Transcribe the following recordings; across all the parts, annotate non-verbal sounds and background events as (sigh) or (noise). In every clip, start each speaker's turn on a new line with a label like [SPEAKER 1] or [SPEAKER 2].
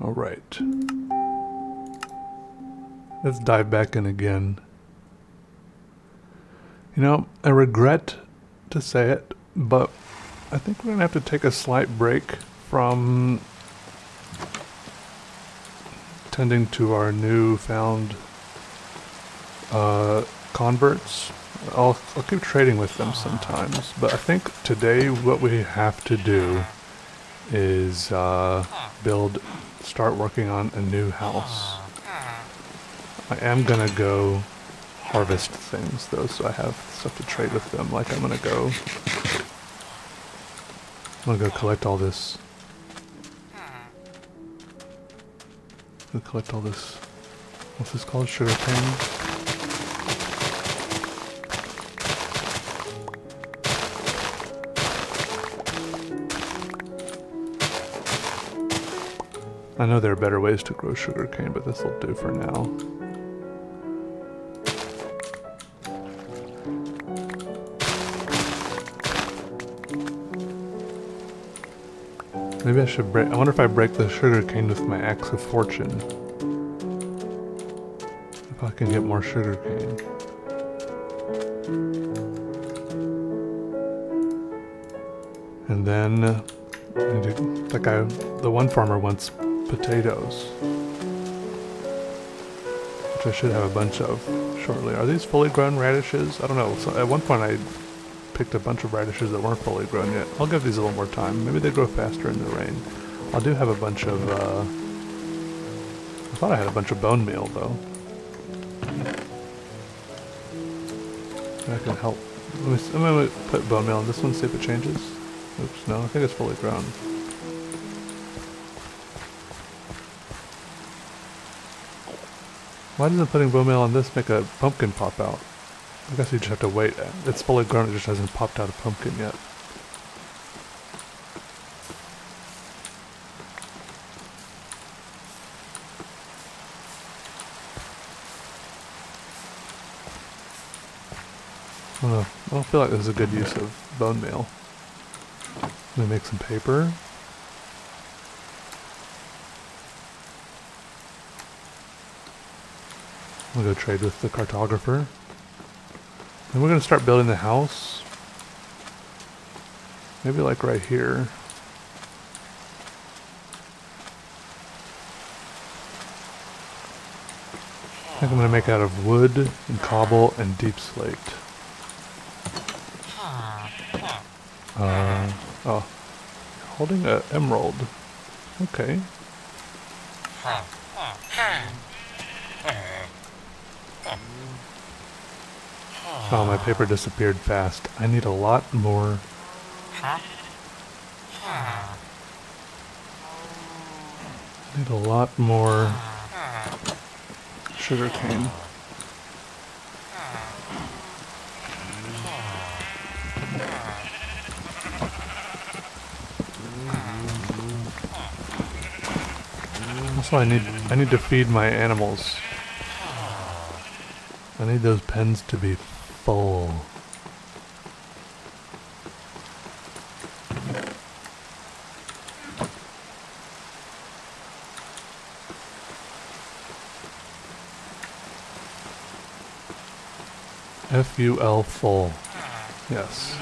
[SPEAKER 1] Alright. Let's dive back in again. You know, I regret to say it, but I think we're going to have to take a slight break from tending to our newfound uh, converts. I'll, I'll keep trading with them sometimes, but I think today what we have to do is uh, build, start working on a new house. I am gonna go harvest things though, so I have stuff to trade with them. Like I'm gonna go, I'm gonna go collect all this. Go collect all this. What's this called? Sugar cane. I know there are better ways to grow sugarcane, but this will do for now. Maybe I should break. I wonder if I break the sugarcane with my axe of fortune. If I can get more sugarcane. And then, uh, like guy, the one farmer wants potatoes. Which I should have a bunch of shortly. Are these fully grown radishes? I don't know. So at one point I picked a bunch of radishes that weren't fully grown yet. I'll give these a little more time. Maybe they grow faster in the rain. I do have a bunch of, uh, I thought I had a bunch of bone meal though. That can help. Let me, I'm gonna put bone meal in this one, see if it changes. Oops, no, I think it's fully grown. Why doesn't putting bone meal on this make a pumpkin pop out? I guess you just have to wait. It's fully grown, it just hasn't popped out a pumpkin yet. I don't, know. I don't feel like this is a good use of bone meal. Let me make some paper. I'll go trade with the cartographer. And we're going to start building the house. Maybe like right here. I think I'm going to make out of wood and cobble and deep slate. Uh, oh, holding an emerald. Okay. Oh, my paper disappeared fast. I need a lot more. Need a lot more sugar cane. Also, I need I need to feed my animals. I need those pens to be full. F-U-L full. Yes.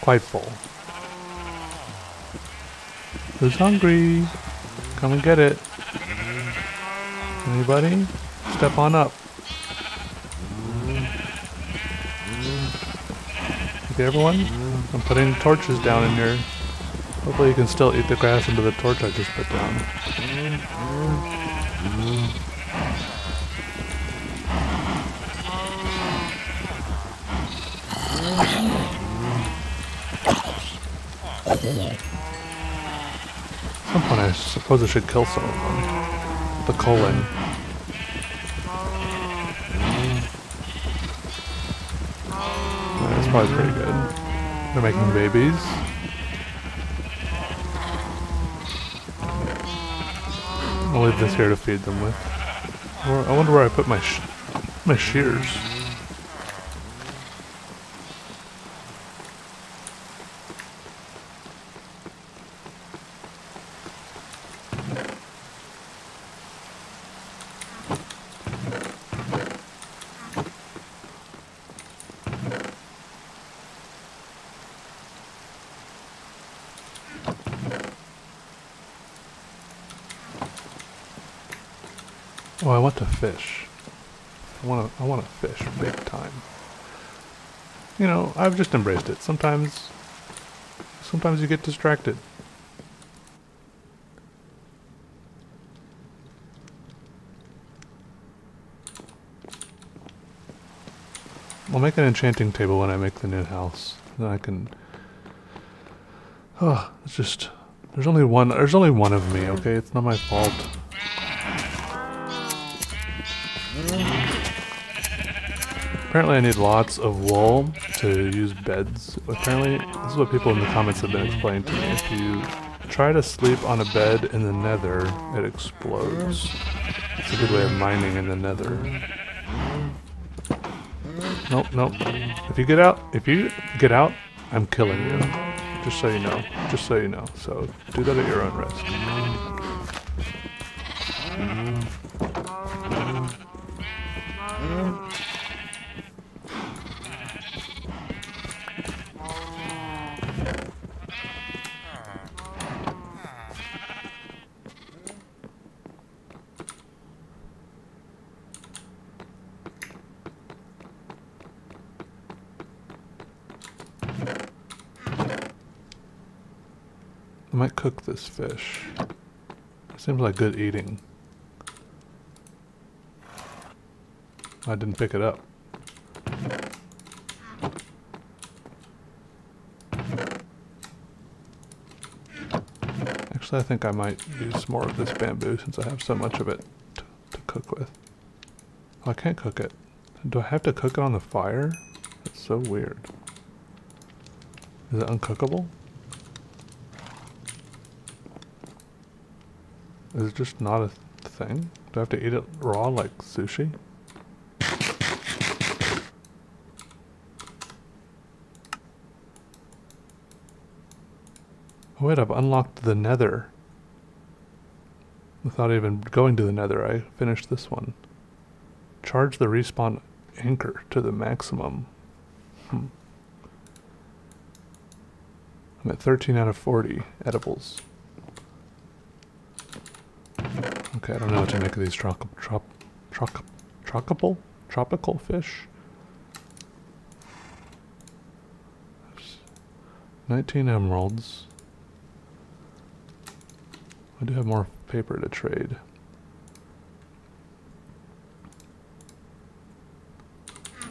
[SPEAKER 1] Quite full. Who's hungry? Come and get it. Anybody? Step on up. Okay, everyone? I'm putting torches down in here. Hopefully you can still eat the grass under the torch I just put down. At some point I suppose I should kill some of them. The culling. Probably pretty good. They're making babies. I'll leave this here to feed them with. I wonder where I put my my shears. Oh, I want to fish. I want to. I want to fish big time. You know, I've just embraced it. Sometimes, sometimes you get distracted. I'll make an enchanting table when I make the new house. Then I can. Oh, it's just. There's only one. There's only one of me. Okay, it's not my fault. Apparently I need lots of wool to use beds. Apparently, this is what people in the comments have been explaining to me. If you try to sleep on a bed in the nether, it explodes. It's a good way of mining in the nether. Nope, nope. If you get out, if you get out, I'm killing you. Just so you know. Just so you know. So do that at your own risk. Cook this fish. Seems like good eating. I didn't pick it up. Actually, I think I might use more of this bamboo since I have so much of it to, to cook with. Oh, I can't cook it. Do I have to cook it on the fire? That's so weird. Is it uncookable? Is it just not a thing? Do I have to eat it raw like sushi? Oh wait, I've unlocked the nether. Without even going to the nether, I finished this one. Charge the respawn anchor to the maximum. Hmm. I'm at 13 out of 40 edibles. Okay, I don't know what to make of these trop trop trop tropical tropical fish. 19 emeralds. I do have more paper to trade.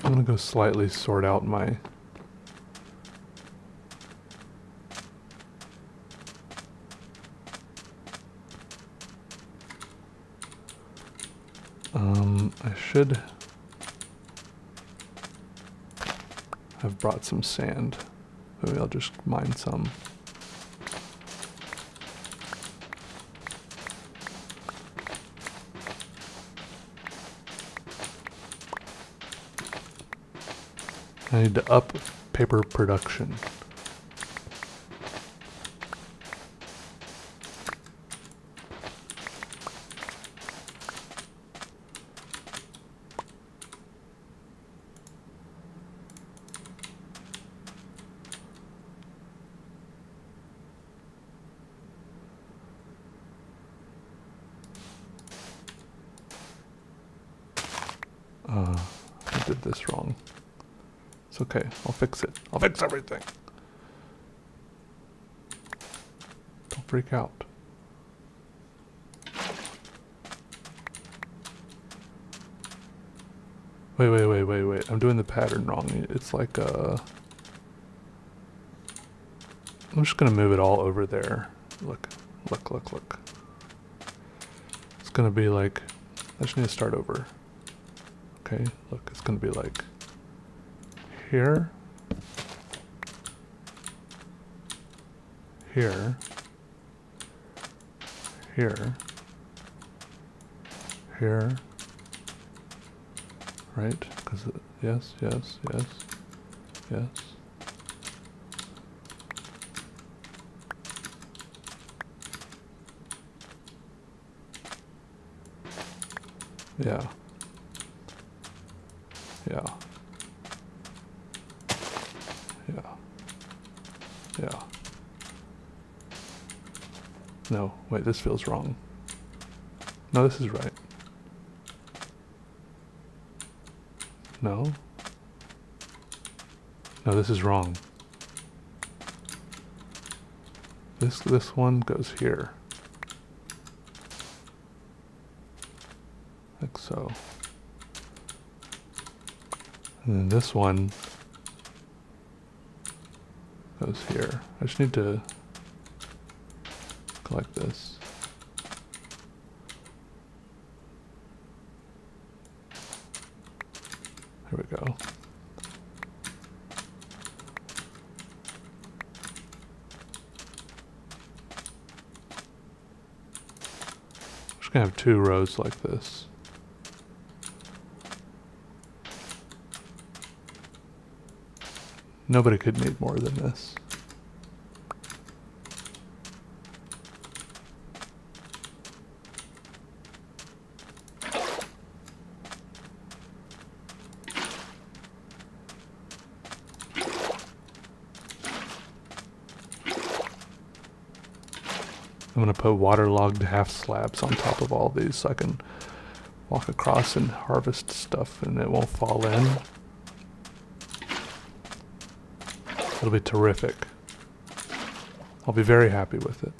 [SPEAKER 1] I'm gonna go slightly sort out my Um, I should have brought some sand. Maybe I'll just mine some. I need to up paper production. Uh, I did this wrong. It's okay. I'll fix it. I'll fix everything. Don't freak out. Wait, wait, wait, wait, wait. I'm doing the pattern wrong. It's like, uh... I'm just gonna move it all over there. Look, look, look, look. It's gonna be like... I just need to start over. Okay, look, it's gonna be like... Here. Here. Here. Here. Right? Because, yes, yes, yes, yes. Yeah. Yeah. Yeah. Yeah. No, wait, this feels wrong. No, this is right. No. No, this is wrong. This this one goes here. Like so. And then this one goes here. I just need to collect this. There we go. Gonna have two rows like this. Nobody could need more than this. Put waterlogged half slabs on top of all these so I can walk across and harvest stuff and it won't fall in. It'll be terrific. I'll be very happy with it.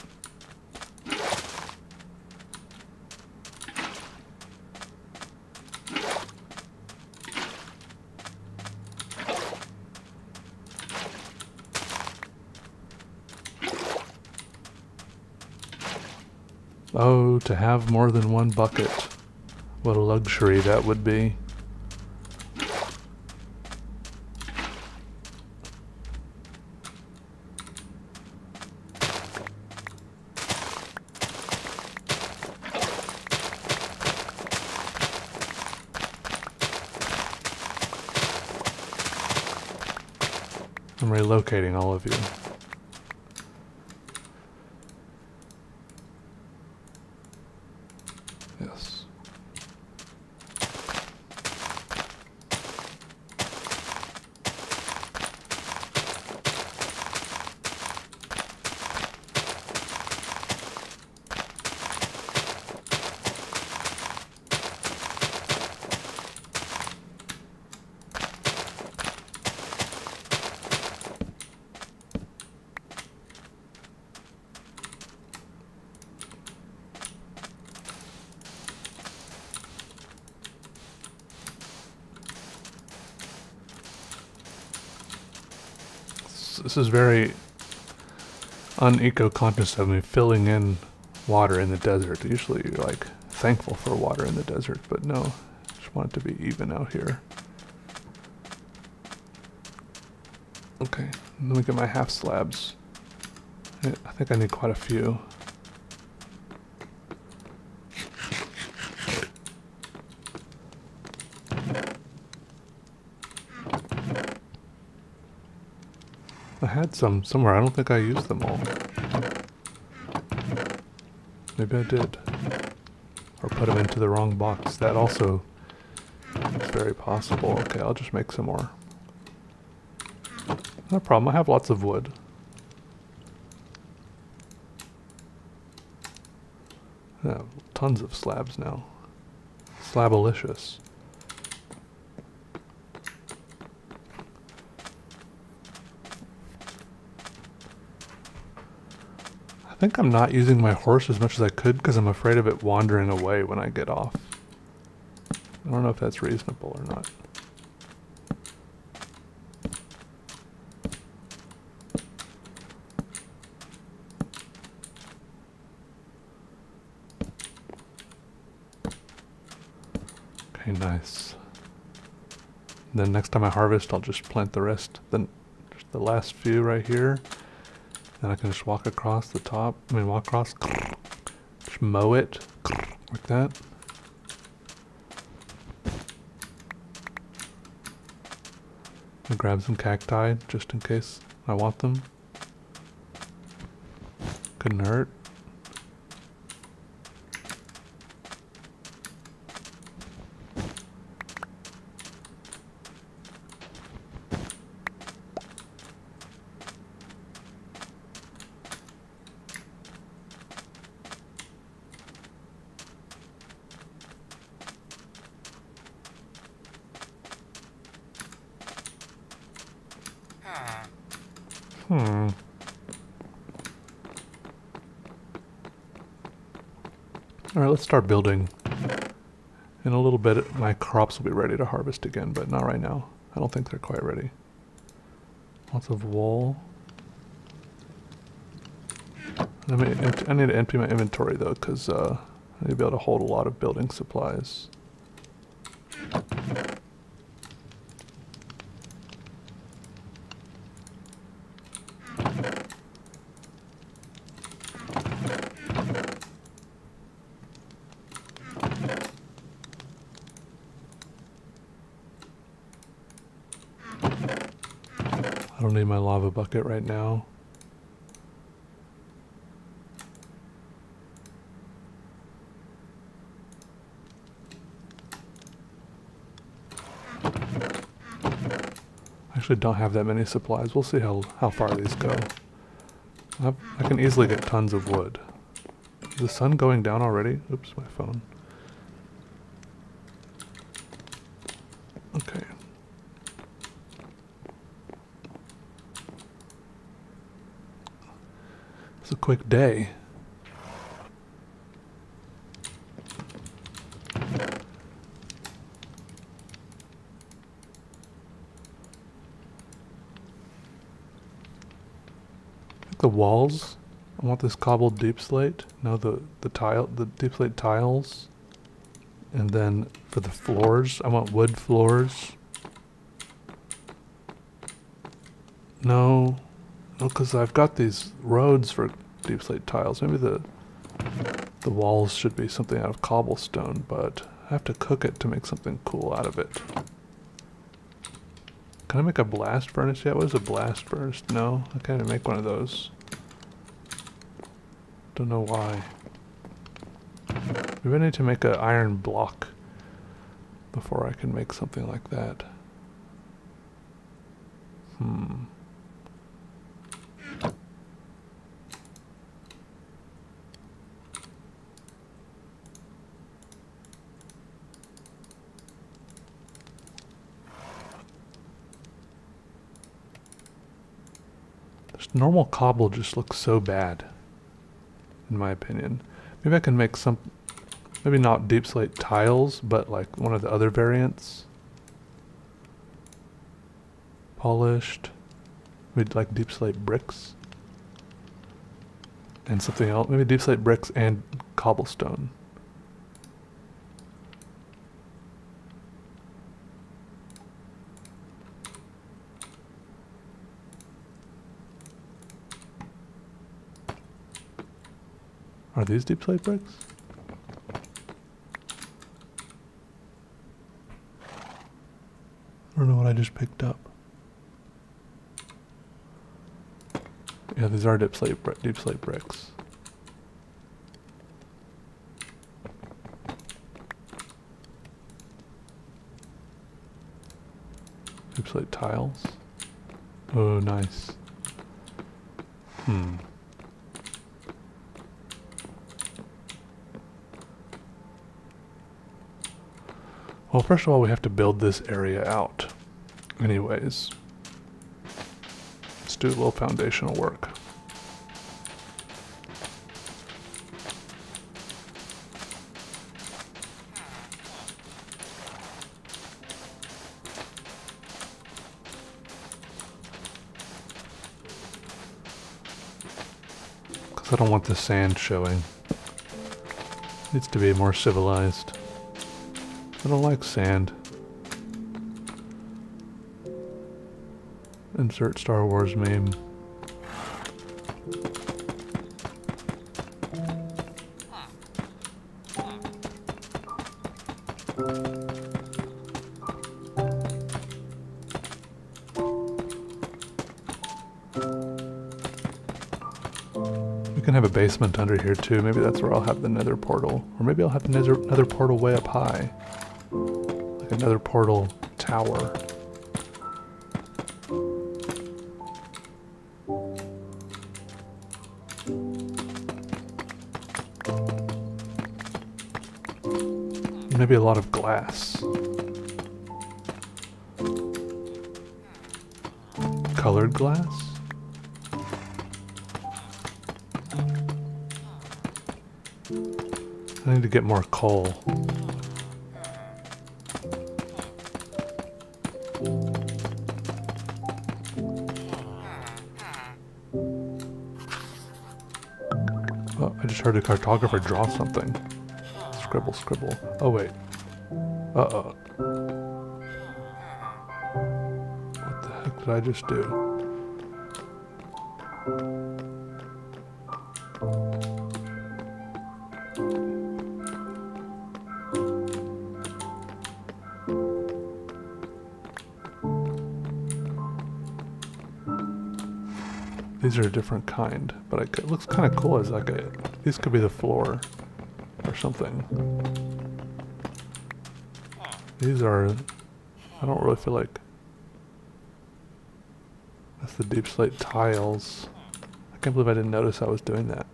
[SPEAKER 1] Oh, to have more than one bucket. What a luxury that would be. I'm relocating all of you. Yes. S- This is very uneco-conscious of me filling in water in the desert. Usually you're like thankful for water in the desert, but no, just want it to be even out here. Okay, let me get my half slabs. I I think I need quite a few. I had some somewhere. I don't think I used them all. Maybe I did. Or put them into the wrong box. That also is very possible. Okay, I'll just make some more. No problem. I have lots of wood. Tons of slabs now. Slabalicious. Think I'm not using my horse as much as I could because I'm afraid of it wandering away when I get off. I don't know if that's reasonable or not. Okay, nice. then next time I harvest, I'll just plant the rest, then just the last few right here. Then I can just walk across the top. I mean, walk across, (clears throat) just mow it (clears throat) like that. And grab some cacti just in case I want them. Couldn't hurt. Hmm. Alright, let's start building. In a little bit, my crops will be ready to harvest again, but not right now. I don't think they're quite ready. Lots of wool. I, I need to empty my inventory though, because uh, I need to be able to hold a lot of building supplies. I don't need my lava bucket right now. actually don't have that many supplies. We'll see how, how far these go. I, I can easily get tons of wood. Is the sun going down already? Oops, my phone. Okay. It's a quick day. the walls. I want this cobbled deep slate. No, the, the tile, the deep slate tiles. And then for the floors, I want wood floors. No, no, because I've got these roads for deep slate tiles. Maybe the the walls should be something out of cobblestone, but I have to cook it to make something cool out of it. Can I make a blast furnace yet? What is a blast furnace? No, I can't even make one of those. Don't know why. Maybe I need to make an iron block before I can make something like that. Hmm. Normal cobble just looks so bad, in my opinion. Maybe I can make some, maybe not deep slate tiles, but like one of the other variants. Polished, maybe like deep slate bricks. And something else, maybe deep slate bricks and cobblestone. Are these deep slate bricks? I don't know what I just picked up. Yeah, these are deep slate, deep slate bricks. Deep slate tiles. Oh, nice. Hmm. Well, first of all, we have to build this area out. Anyways, let's do a little foundational work. Because I don't want the sand showing. It needs to be more civilized. I don't like sand. Insert Star Wars meme. We can have a basement under here too. Maybe that's where I'll have the nether portal. Or maybe I'll have the nether, nether portal way up high another portal tower. Maybe a lot of glass. Colored glass? I need to get more coal. Heard a cartographer draw something. Scribble, scribble. Oh, wait. Uh-oh. What the heck did I just do? These are a different kind, but it looks kind of cool as like a, these could be the floor or something. These are, I don't really feel like, that's the deep slate tiles. I can't believe I didn't notice I was doing that.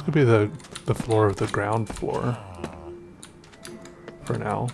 [SPEAKER 1] This could be the, the floor of the ground floor. Uh, For now.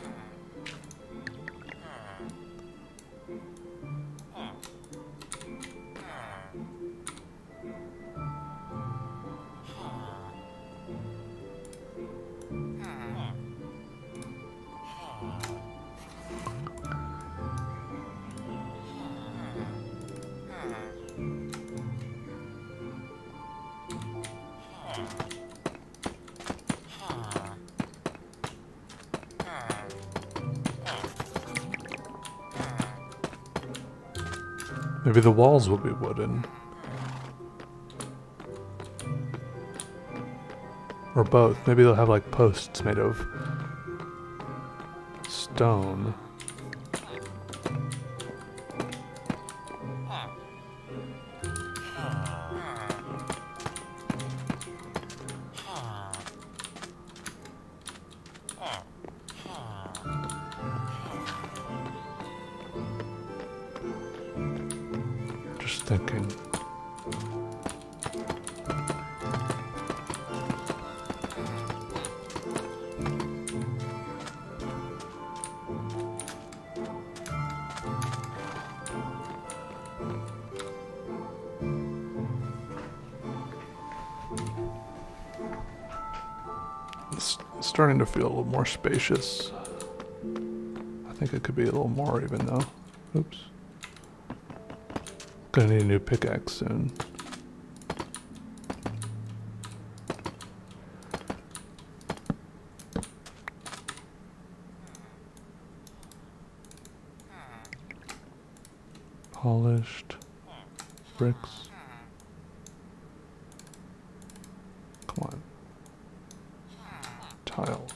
[SPEAKER 1] Maybe the walls will be wooden. Or both. Maybe they'll have like posts made of stone. More spacious. I think it could be a little more even though. Oops. Gonna need a new pickaxe soon. Polished bricks. Come on. Tiles.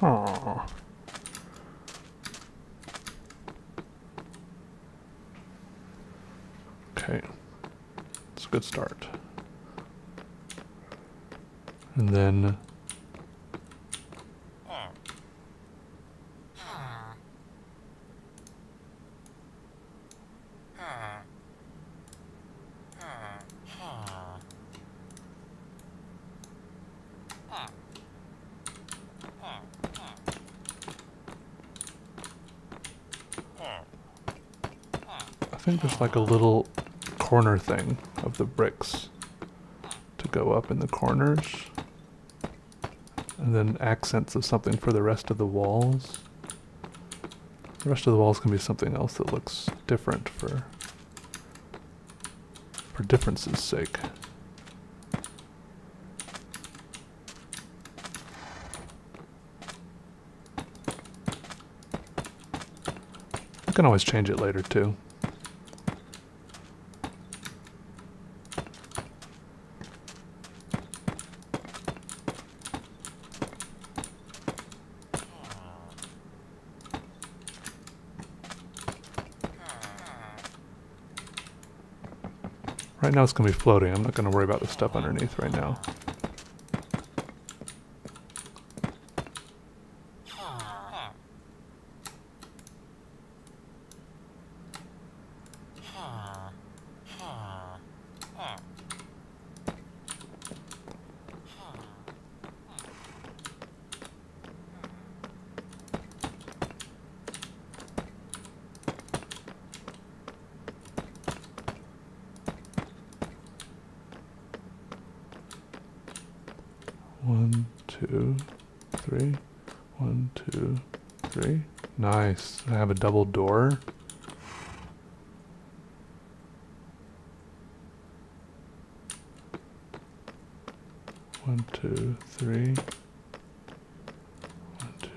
[SPEAKER 1] Huh. Okay. It's a good start. And then I think there's like a little corner thing of the bricks to go up in the corners. And then accents of something for the rest of the walls. The rest of the walls can be something else that looks different for for difference's sake. I can always change it later too. Right now it's going to be floating. I'm not going to worry about the stuff underneath right now. One, two, three. One, two, three. Nice. I have a double door. One, two, three. One, two,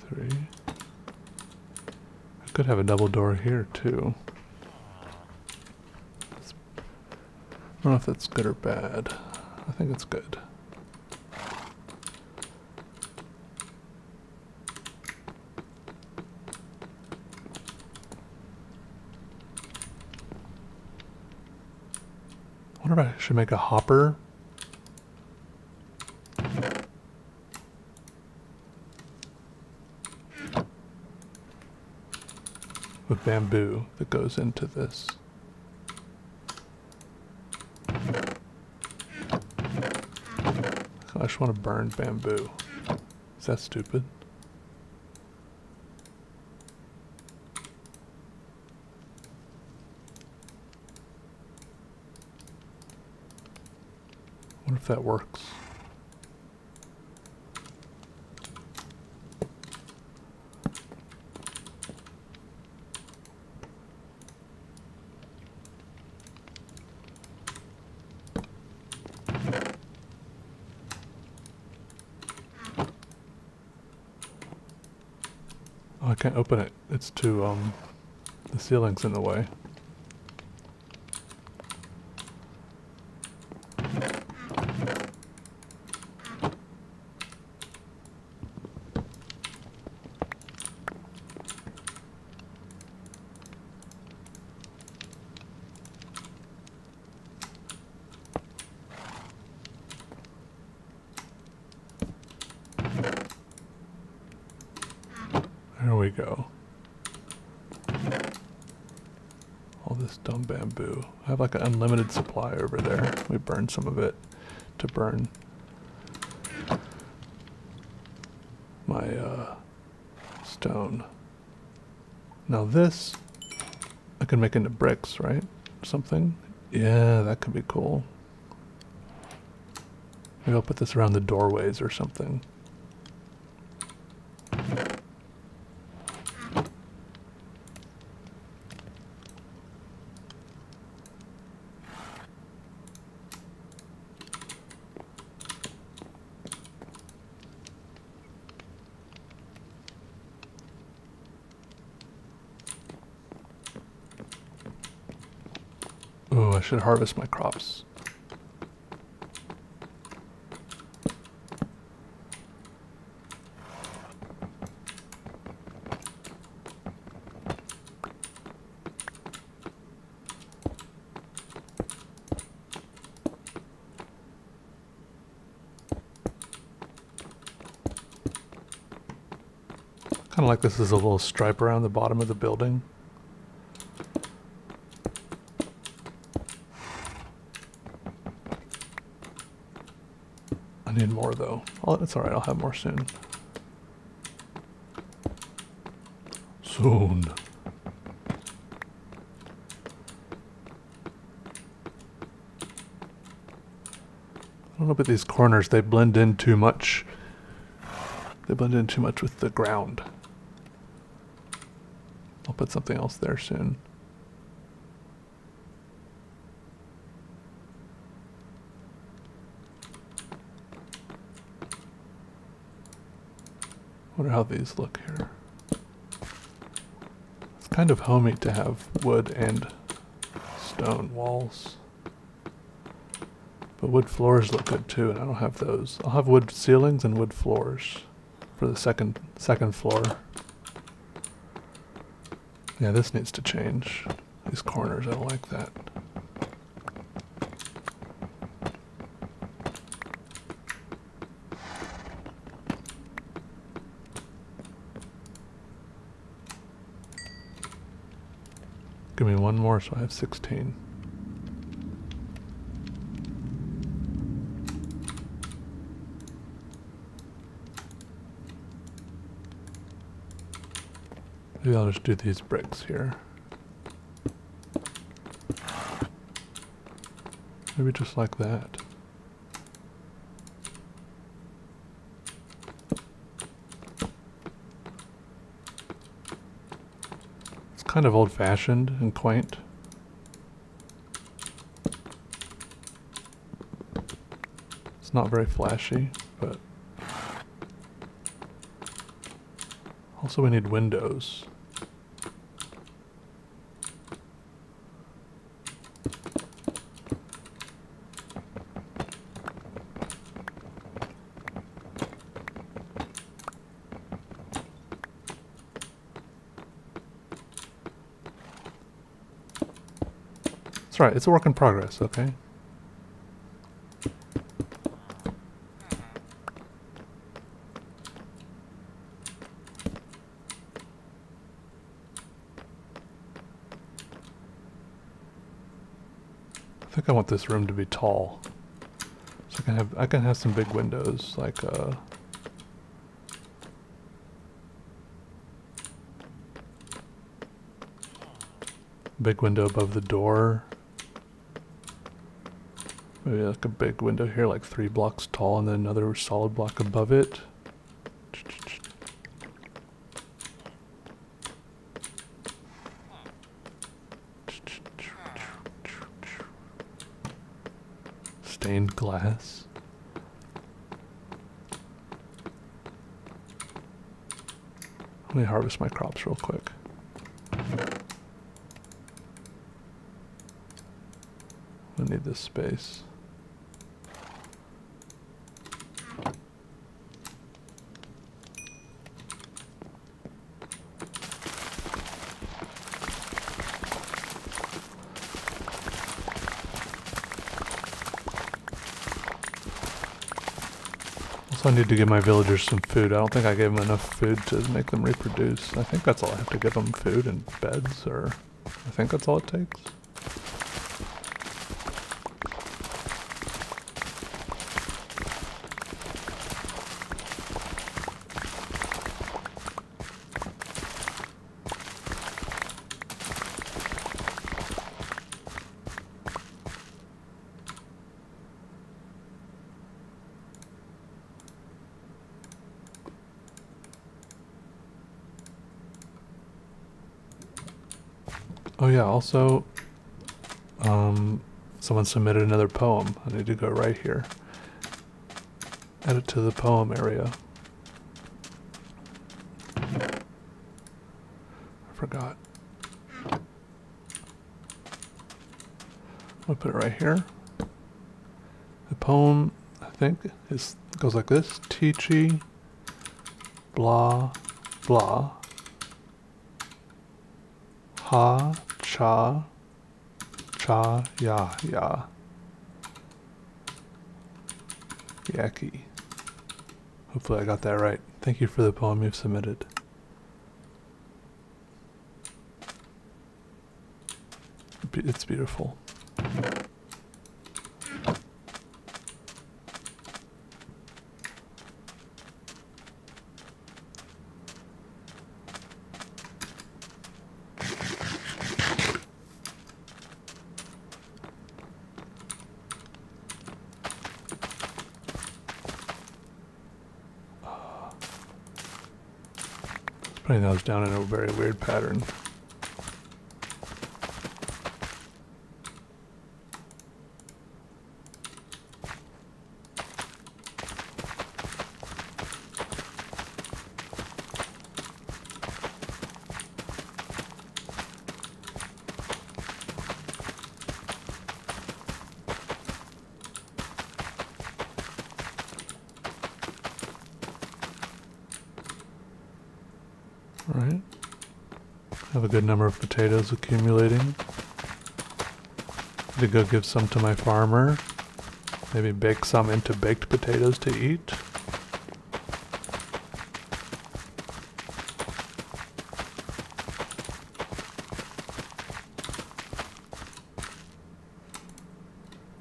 [SPEAKER 1] three. I could have a double door here too. I don't know if that's good or bad. I think it's good. Should make a hopper. With bamboo that goes into this. I just want to burn bamboo. Is that stupid? That works. Oh, I can't open it. It's too, um, the ceiling's in the way. There we go. All this dumb bamboo. I have like an unlimited supply over there. We burned some of it to burn my uh, stone. Now this, I can make into bricks, right? Something? Yeah, that could be cool. Maybe I'll put this around the doorways or something. Should harvest my crops. Kind of like this is a little stripe around the bottom of the building. I need more though. Oh, it's alright, I'll have more soon. Soon. I don't know about these corners, they blend in too much. They blend in too much with the ground. I'll put something else there soon. Wonder how these look here. It's kind of homey to have wood and stone walls. But wood floors look good too, and I don't have those. I'll have wood ceilings and wood floors for the second second floor. Yeah, this needs to change. These corners, I don't like that. More, so I have 16. Maybe I'll just do these bricks here. Maybe just like that. It's kind of old-fashioned and quaint. Not very flashy, but also we need windows. That's right, it's a work in progress, okay? I I want this room to be tall. So I can have I can have some big windows like uh big window above the door Maybe like a big window here, like three blocks tall, and then another solid block above it. Stained glass. Let me my crops real quick. I need this space. I need to give my villagers some food. I don't think I gave them enough food to make them reproduce. I think that's all I have to give them, food and beds, or I think that's all it takes. Oh yeah, also, um, someone submitted another poem. I need to go right here. Add it to the poem area. I forgot. I'll put it right here. The poem, I think, is goes like this: Teachy, blah, blah, ha, cha, cha, ya, ya. Yaki. Hopefully I got that right. Thank you for the poem you've submitted. It's beautiful. Putting those down in a very weird pattern. good number of potatoes accumulating. To go give some to my farmer. Maybe bake some into baked potatoes to eat.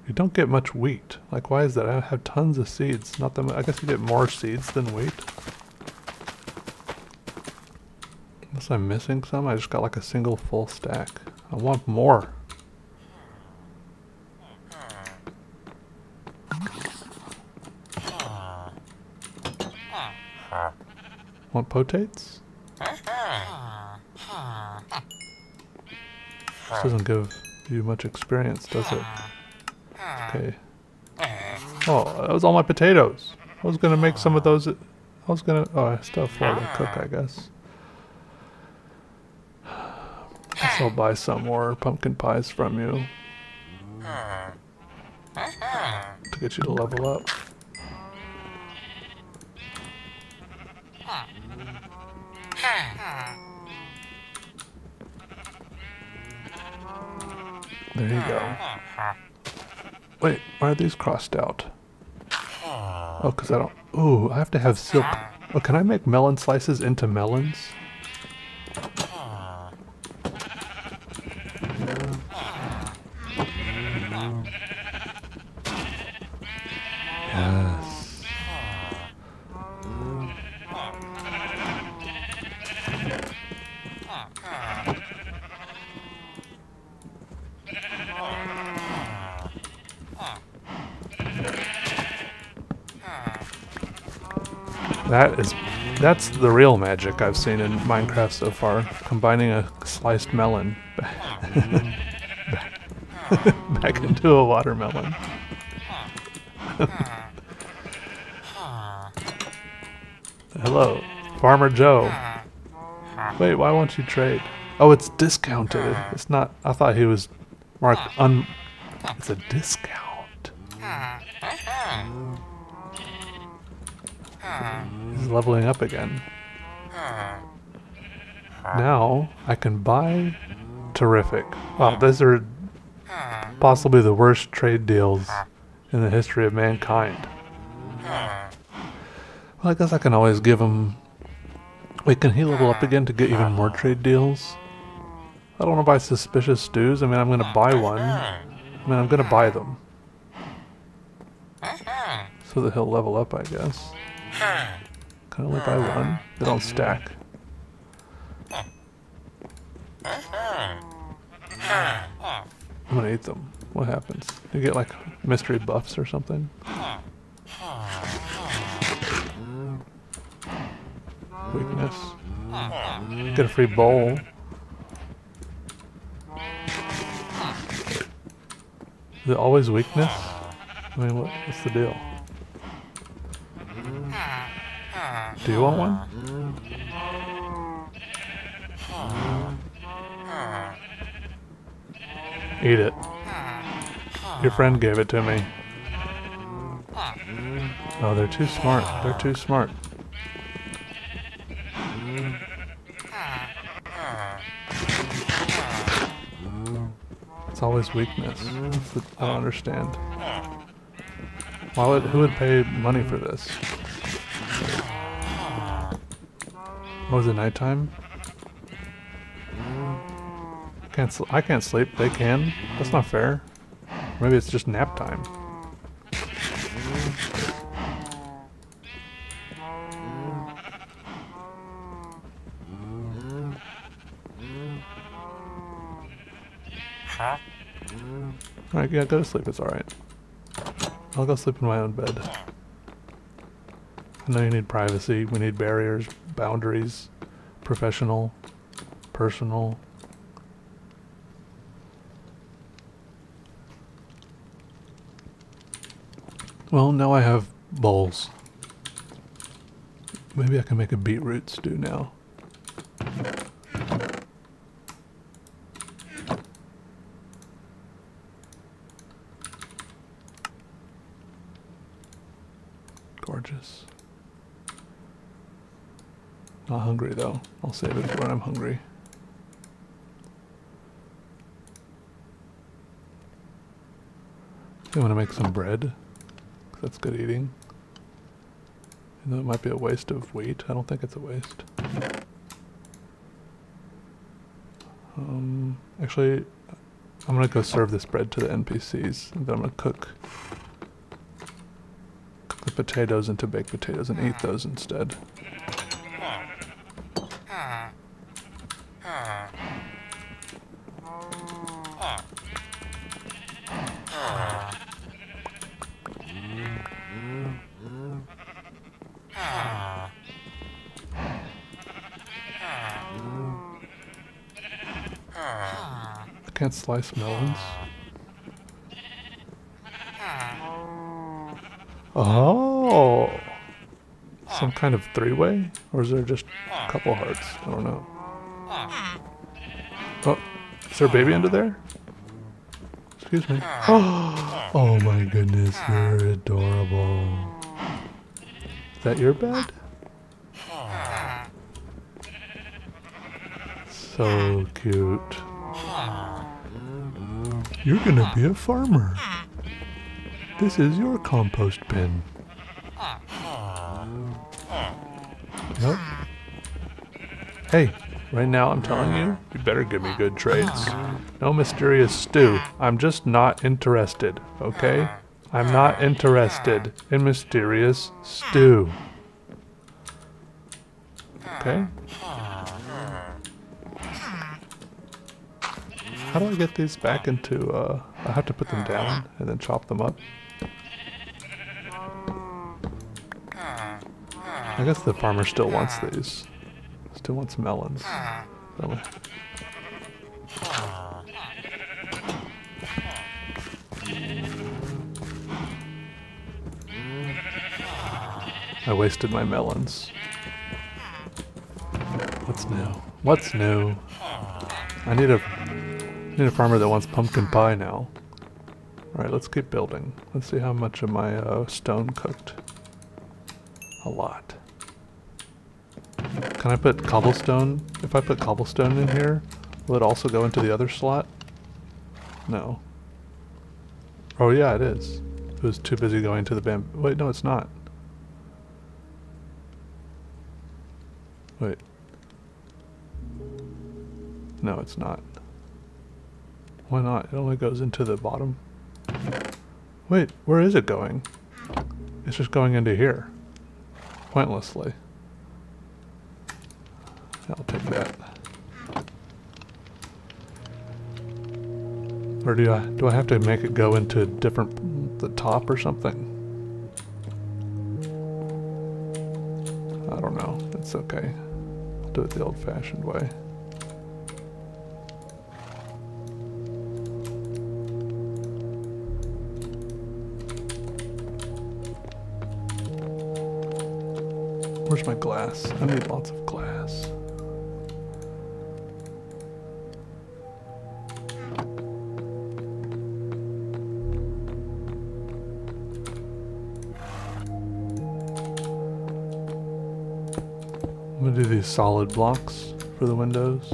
[SPEAKER 1] You don't get much wheat. Like, why is that? I have tons of seeds. Not that much. I guess you get more seeds than wheat. I'm missing some. I just got like a single full stack. I want more. Want potates? This doesn't give you much experience, does it? Okay. Oh, that was all my potatoes. I was gonna make some of those. I was gonna. Oh, I still have to cook, I guess. Guess I'll buy some more pumpkin pies from you to get you to level up. There you go. Wait, why are these crossed out? Oh, because I don't... Ooh, I have to have silk. Oh, can I make melon slices into melons? That is, that's the real magic I've seen in Minecraft so far. Combining a sliced melon (laughs) back into a watermelon. (laughs) Hello, Farmer Joe. Wait, why won't you trade? Oh, it's discounted. It's not. I thought he was marked un. It's a discount. Leveling up again. Now I can buy. Terrific. Wow, these are possibly the worst trade deals in the history of mankind. Well, I guess I can always give him. Wait, can he level up again to get even more trade deals? I don't want to buy suspicious stews. I mean, I'm going to buy one. I mean, I'm going to buy them. So that he'll level up, I guess. Can I only buy one? They don't stack. I'm gonna eat them. What happens? You get like mystery buffs or something? Weakness. Get a free bowl. Is it always weakness? I mean, what, what's the deal? Do you want one? Eat it. Your friend gave it to me. Oh, they're too smart. They're too smart. It's always weakness. I don't understand. Why would who would pay money for this? Oh, is it nighttime? Can't I can't sleep. They can. That's not fair. Maybe it's just nap time. Alright, yeah, go to sleep. It's alright. I'll go sleep in my own bed. I know you need privacy. We need barriers, boundaries, professional, personal. Well, now I have bowls. Maybe I can make a beetroot stew now. Gorgeous. Not hungry though. I'll save it for when I'm hungry. I want to make some bread. That's good eating. And though it might be a waste of wheat, I don't think it's a waste. Um, actually, I'm gonna go serve this bread to the NPCs, and then I'm gonna cook, cook the potatoes into baked potatoes and eat those instead. Melons. Oh! Some kind of three-way? Or is there just a couple hearts? I don't know. Oh, is there a baby under there? Excuse me. Oh, (gasps) oh my goodness, you're adorable. Is that your bed? So cute. You're gonna be a farmer. This is your compost bin. Yep. Hey, right now I'm telling you, you better give me good trades. No mysterious stew. I'm just not interested, okay? I'm not interested in mysterious stew. Okay? How do I get these back into, uh, I have to put them down and then chop them up? I guess the farmer still wants these. Still wants melons. I wasted my melons. What's new? What's new? I need a Need a farmer that wants pumpkin pie now. Alright, let's keep building. Let's see how much of my uh, stone cooked. A lot. Can I put cobblestone? If I put cobblestone in here, will it also go into the other slot? No. Oh yeah, it is. It was too busy going to the bam- Wait, no it's not. Wait. No, it's not. Why not? It only goes into the bottom. Wait, where is it going? It's just going into here. Pointlessly. I'll take that. Or do I do I have to make it go into different the top or something? I don't know. It's okay. I'll do it the old fashioned way. Where's my glass? I need lots of glass. I'm gonna do these solid blocks for the windows.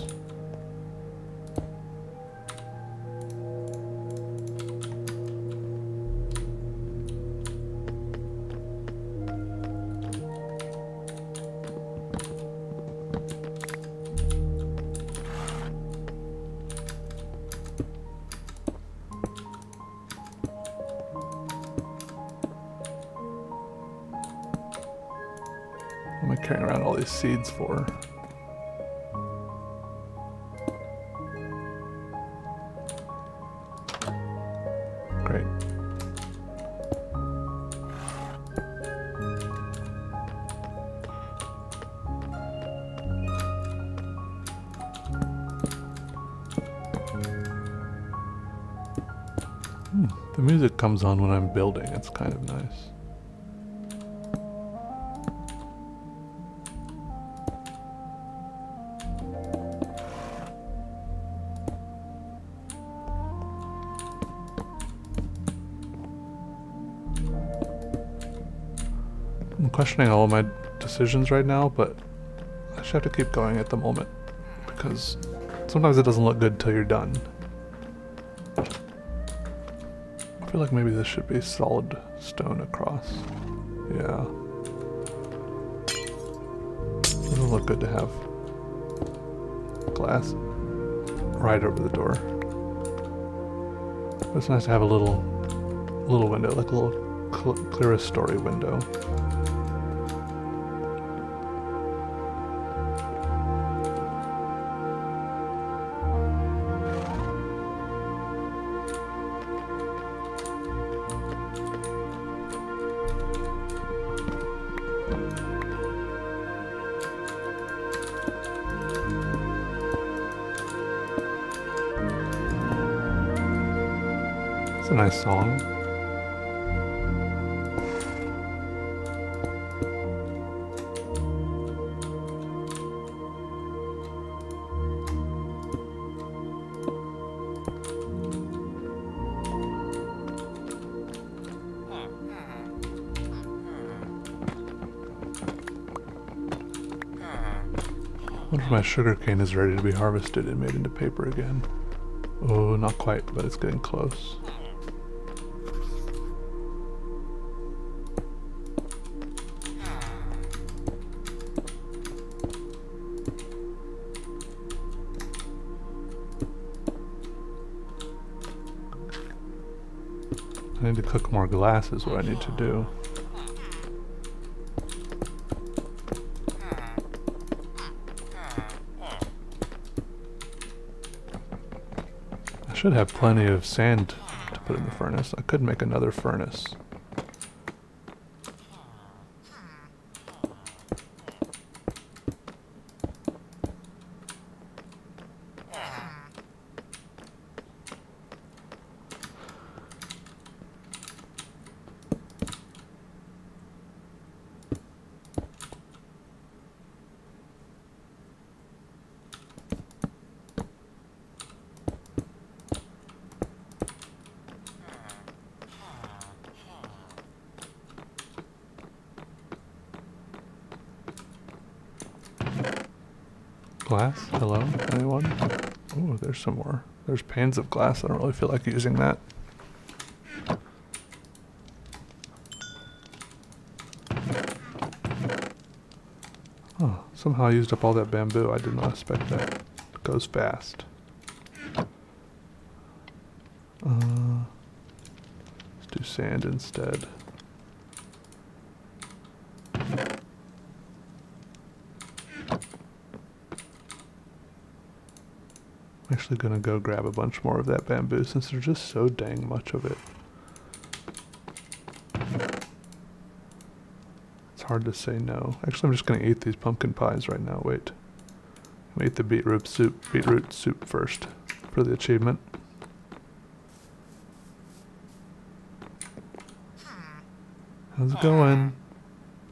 [SPEAKER 1] Seeds for. Great. Hmm, the music comes on when I'm building. It's kind of nice. Questioning all my decisions right now, but I just have to keep going at the moment because sometimes it doesn't look good till you're done. I feel like maybe this should be solid stone across. Yeah. Doesn't look good to have glass right over the door. It's nice to have a little, little window, like a little cl clerestory window. Sugarcane is ready to be harvested and made into paper again. Oh, not quite, but it's getting close. I need to cook more glass is what I need to do. Should have plenty of sand to put in the furnace. I could make another furnace. Glass? Hello? Anyone? There's some more. There's panes of glass. I don't really feel like using that. Oh, somehow I used up all that bamboo. I did not expect that. It goes fast. Uh, let's do sand instead. Actually gonna go grab a bunch more of that bamboo since there's just so dang much of it. It's hard to say no. Actually, I'm just gonna eat these pumpkin pies right now. Wait. I'm eat the beetroot soup, beetroot soup first for the achievement. How's it going?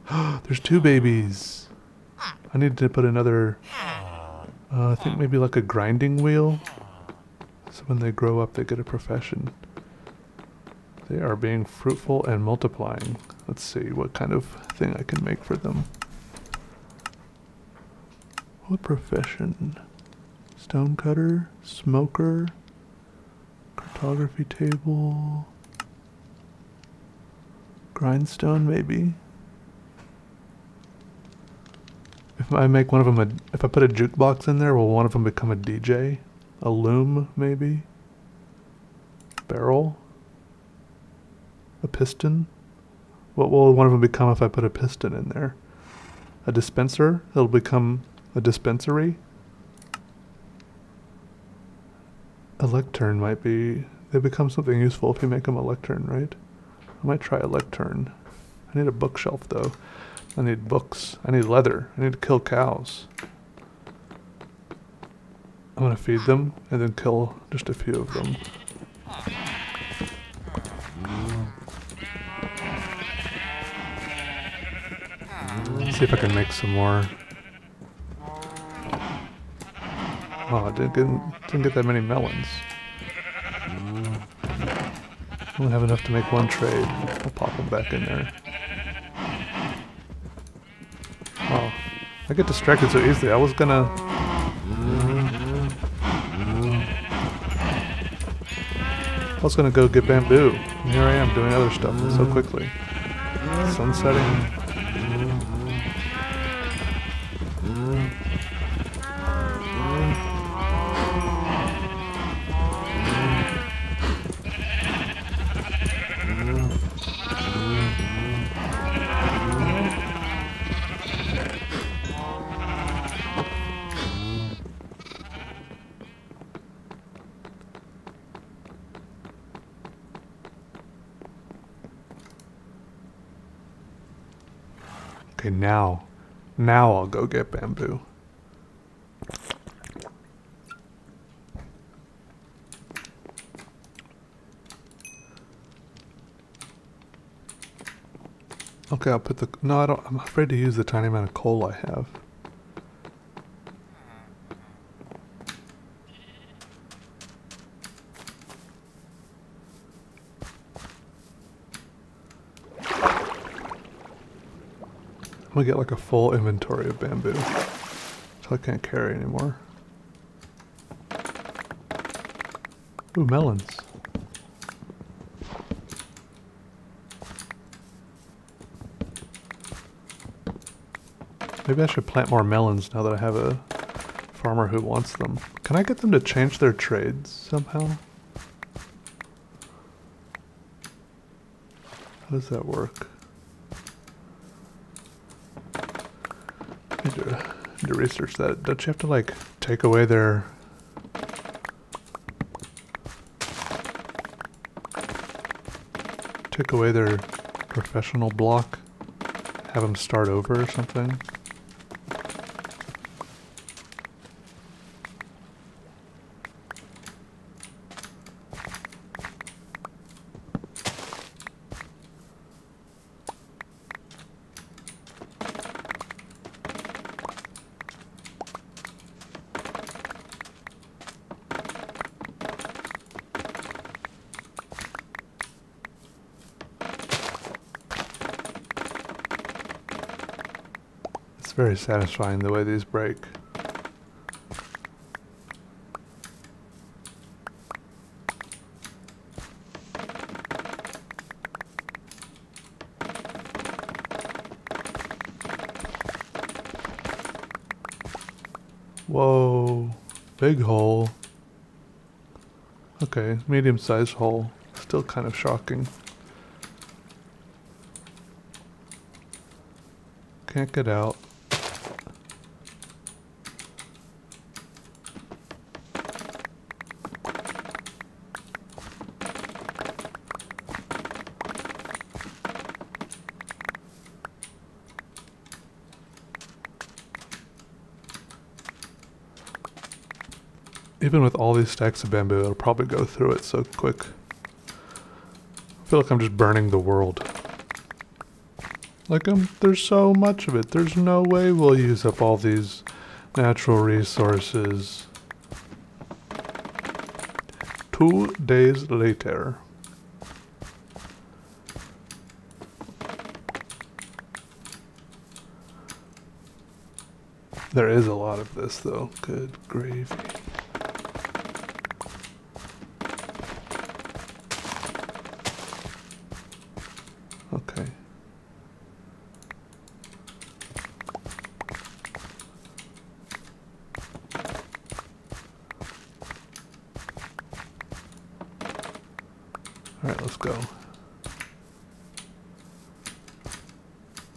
[SPEAKER 1] (gasps) There's two babies. I need to put another uh, I think maybe like a grinding wheel. So when they grow up, they get a profession. They are being fruitful and multiplying. Let's see what kind of thing I can make for them. What profession? Stone cutter? Smoker? Cartography table? Grindstone, maybe? If I make one of them a, if I put a jukebox in there, will one of them become a DJ? A loom, maybe? Barrel? A piston? What will one of them become if I put a piston in there? A dispenser? It'll become a dispensary? A lectern might be, they become something useful if you make them a lectern, right? I might try a lectern. I need a bookshelf though. I need books. I need leather. I need to kill cows. I'm gonna feed them and then kill just a few of them. Let's See if I can make some more. Oh, I didn't get, didn't get that many melons. I Only have enough to make one trade. I'll pop them back in there. Oh, I get distracted so easily. I was gonna... I was gonna go get bamboo. And here I am doing other stuff so quickly. Sun now I'll go get bamboo. Okay, I'll put the, no, I don't, I'm afraid to use the tiny amount of coal I have. I'm get like a full inventory of bamboo. So I can't carry anymore. Ooh, melons. Maybe I should plant more melons now that I have a farmer who wants them. Can I get them to change their trades somehow? How does that work? Need to, need to research that. Don't you have to like take away their take away their professional block? Have them start over or something? It's very satisfying the way these break. Whoa, big hole. Okay, medium sized hole. Still kind of shocking. Can't get out. Even with all these stacks of bamboo, it'll probably go through it so quick. I feel like I'm just burning the world. Like, um, there's so much of it. There's no way we'll use up all these natural resources. Two days later. There is a lot of this, though. Good gravy. Okay. Alright, let's go.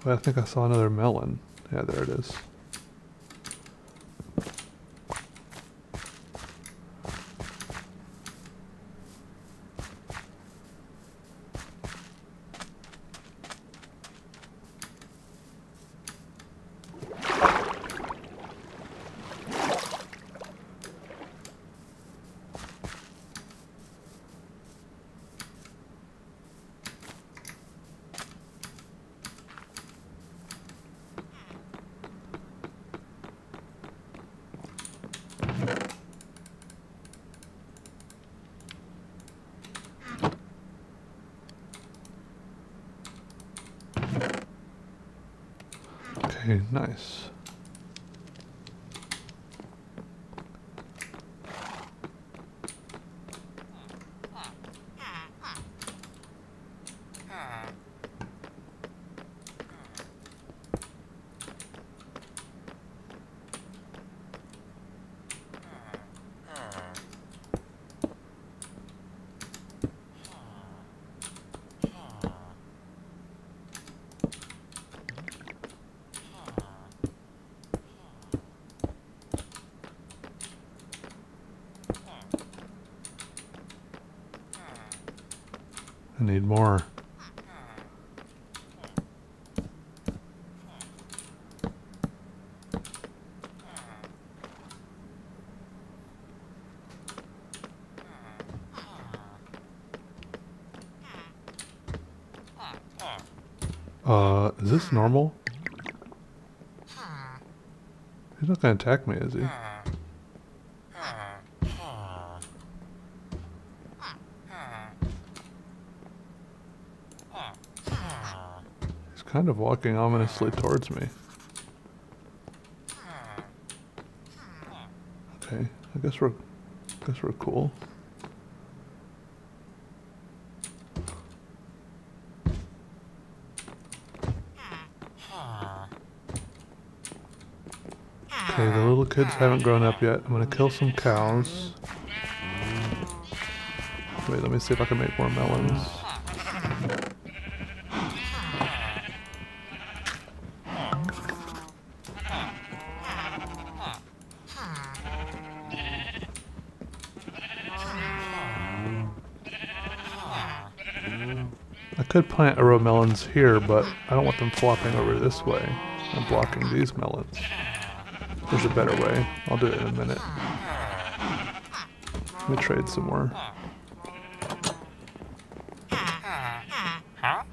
[SPEAKER 1] Wait, I think I saw another melon. Yeah, there it is. I need more. Uh, is this normal? He's not gonna attack me, is he? Kind of walking ominously towards me. Okay, I guess we're, I guess we're cool. Okay, the little kids haven't grown up yet. I'm gonna kill some cows. Wait, let me see if I can make more melons. Could plant a row of melons here, but I don't want them flopping over this way. I'm blocking these melons. There's a better way. I'll do it in a minute. Let me trade some more. I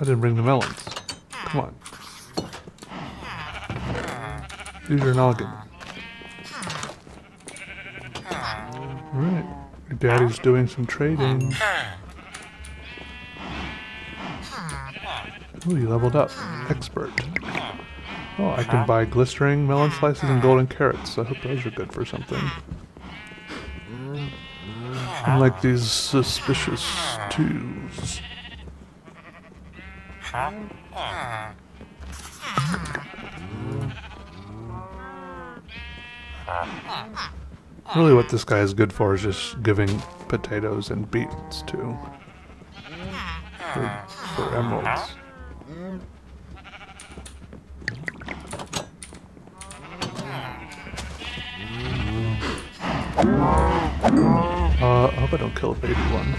[SPEAKER 1] didn't bring the melons. Come on. Use your noggin. Alright. Daddy's doing some trading. Ooh, you leveled up. Expert. Oh, I can buy glistering melon slices and golden carrots. I hope those are good for something. I like these suspicious stews. Really what this guy is good for is just giving potatoes and beets to. For, for emeralds. Kill baby one.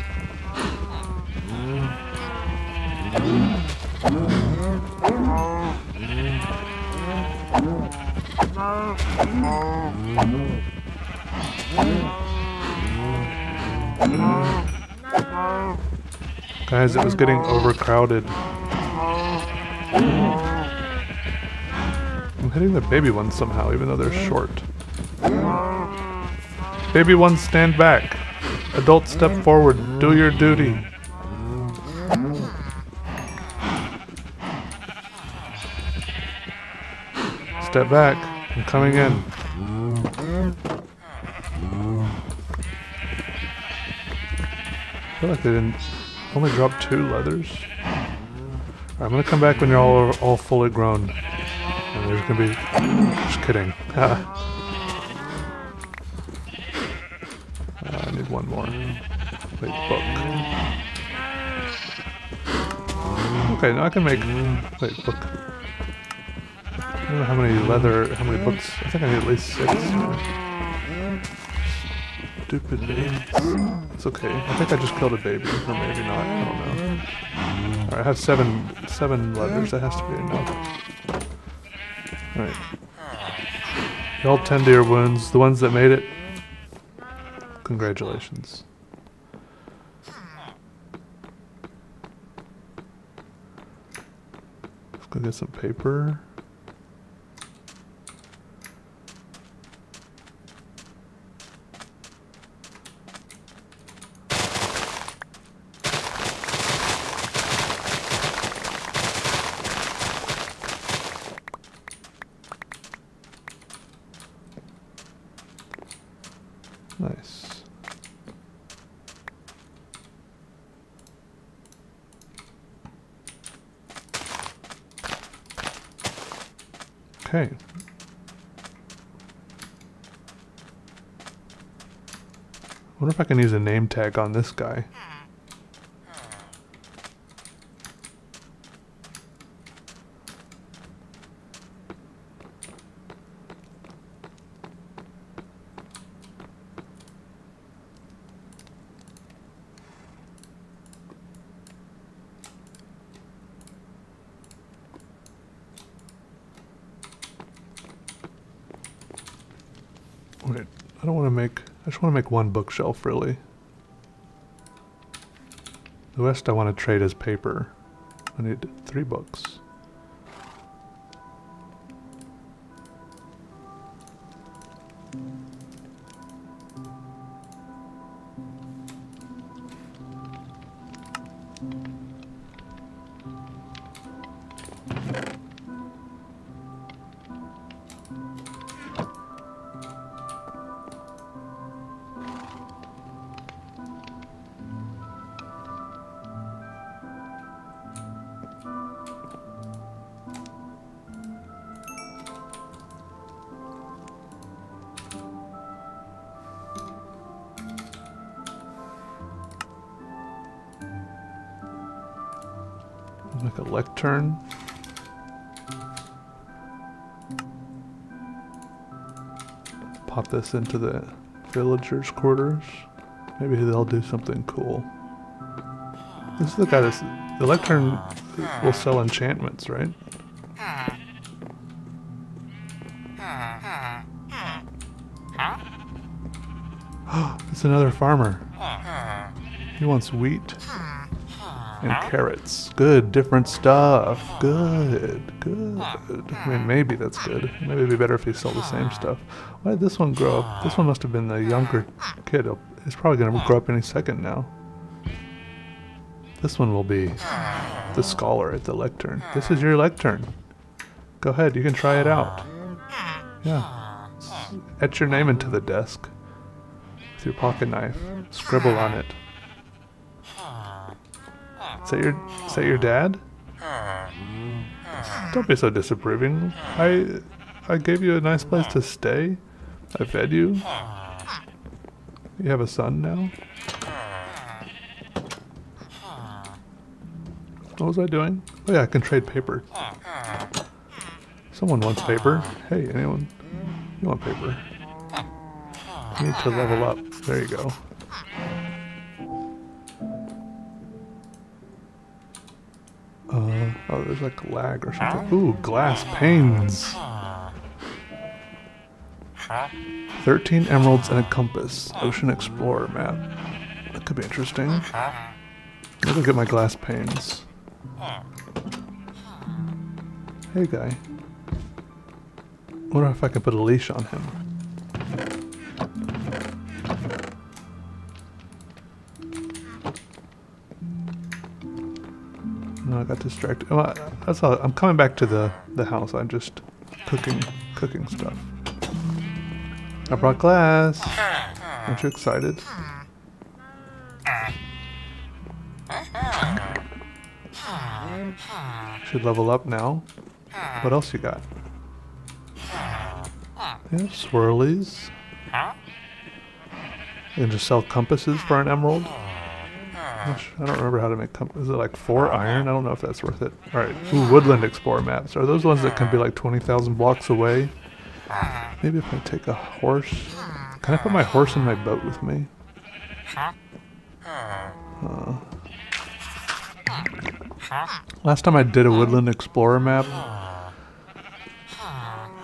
[SPEAKER 1] Guys, it was getting overcrowded. I'm hitting the baby ones somehow, even though they're short. Baby ones, stand back. Adults, step forward. Do your duty. Step back. I'm coming in. I feel like they didn't only drop two leathers. Alright, I'm gonna come back when you're all all fully grown. And there's gonna be just kidding. (laughs) Okay, now I can make wait, book. I don't know how many leather how many books I think I need at least six. Stupid. It's okay. I think I just killed a baby, or maybe not. I don't know. Alright, I have seven seven leathers. That has to be enough. Alright. Y'all tend to your wounds. The ones that made it, congratulations. Let's go get some paper. Nice. Okay. wonder if I can use a name tag on this guy. Wait, I don't want to make. I just want to make one bookshelf, really. The rest I want to trade as paper. I need three books. This into the villagers' quarters. Maybe they'll do something cool. This is the guy that's. The lectern will sell enchantments, right? (gasps) it's another farmer. He wants wheat and carrots. Good, different stuff. Good, good. I mean, maybe that's good. Maybe it'd be better if he sold the same stuff. Why did this one grow up? This one must have been the younger kid. It's probably going to grow up any second now. This one will be the scholar at the lectern. This is your lectern. Go ahead, you can try it out. Yeah. Etch your name into the desk with your pocket knife. Scribble on it. Is that your is that your dad? Don't be so disapproving. I I gave you a nice place to stay. I fed you. You have a son now? What was I doing? Oh yeah, I can trade paper. Someone wants paper. Hey, anyone? You want paper? You need to level up. There you go. Uh, oh, there's like lag or something. Ooh, glass panes. 13 emeralds and a compass. Ocean Explorer map. That could be interesting. Let me get my glass panes. Hey guy. Wonder if I can put a leash on him. No, I got distracted. Oh, I, that's all. I'm coming back to the the house. I'm just cooking cooking stuff. I brought glass. Aren't you excited? Should level up now. What else you got? Yeah, swirlies. You can just sell compasses for an emerald. Gosh, I don't remember how to make compasses. Is it like four iron? I don't know if that's worth it. Alright, ooh, Woodland Explorer maps. Are those ones that can be like 20,000 blocks away? Maybe if I take a horse. Can I put my horse in my boat with me? Uh, last time I did a Woodland Explorer map,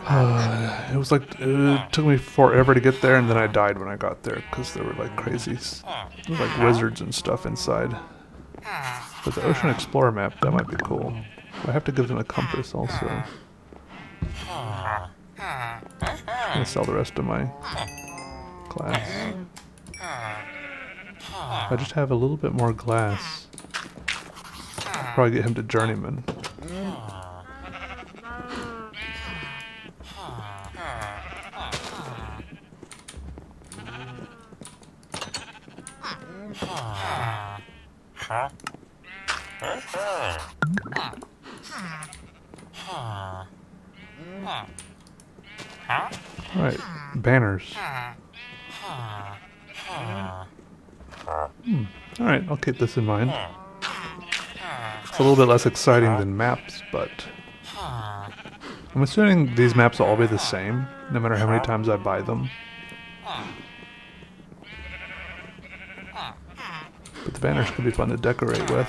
[SPEAKER 1] uh, it was like, it took me forever to get there and then I died when I got there because there were like crazies, like wizards and stuff inside. But the Ocean Explorer map, that might be cool. I have to give them a compass also. I'm gonna sell the rest of my glass. I just have a little bit more glass, I'll probably get him to journeyman. Banners. Hmm. Alright, I'll keep this in mind. It's a little bit less exciting than maps, but... I'm assuming these maps will all be the same, no matter how many times I buy them. But the banners could be fun to decorate with.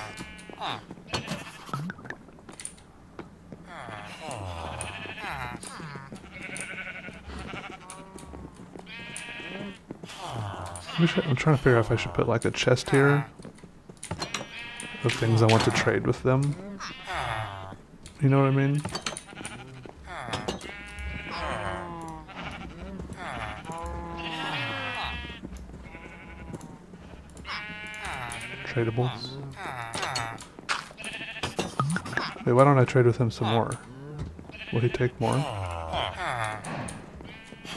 [SPEAKER 1] I'm trying to figure out if I should put like a chest here of things I want to trade with them. You know what I mean? Tradables. Wait, why don't I trade with him some more? Will he take more?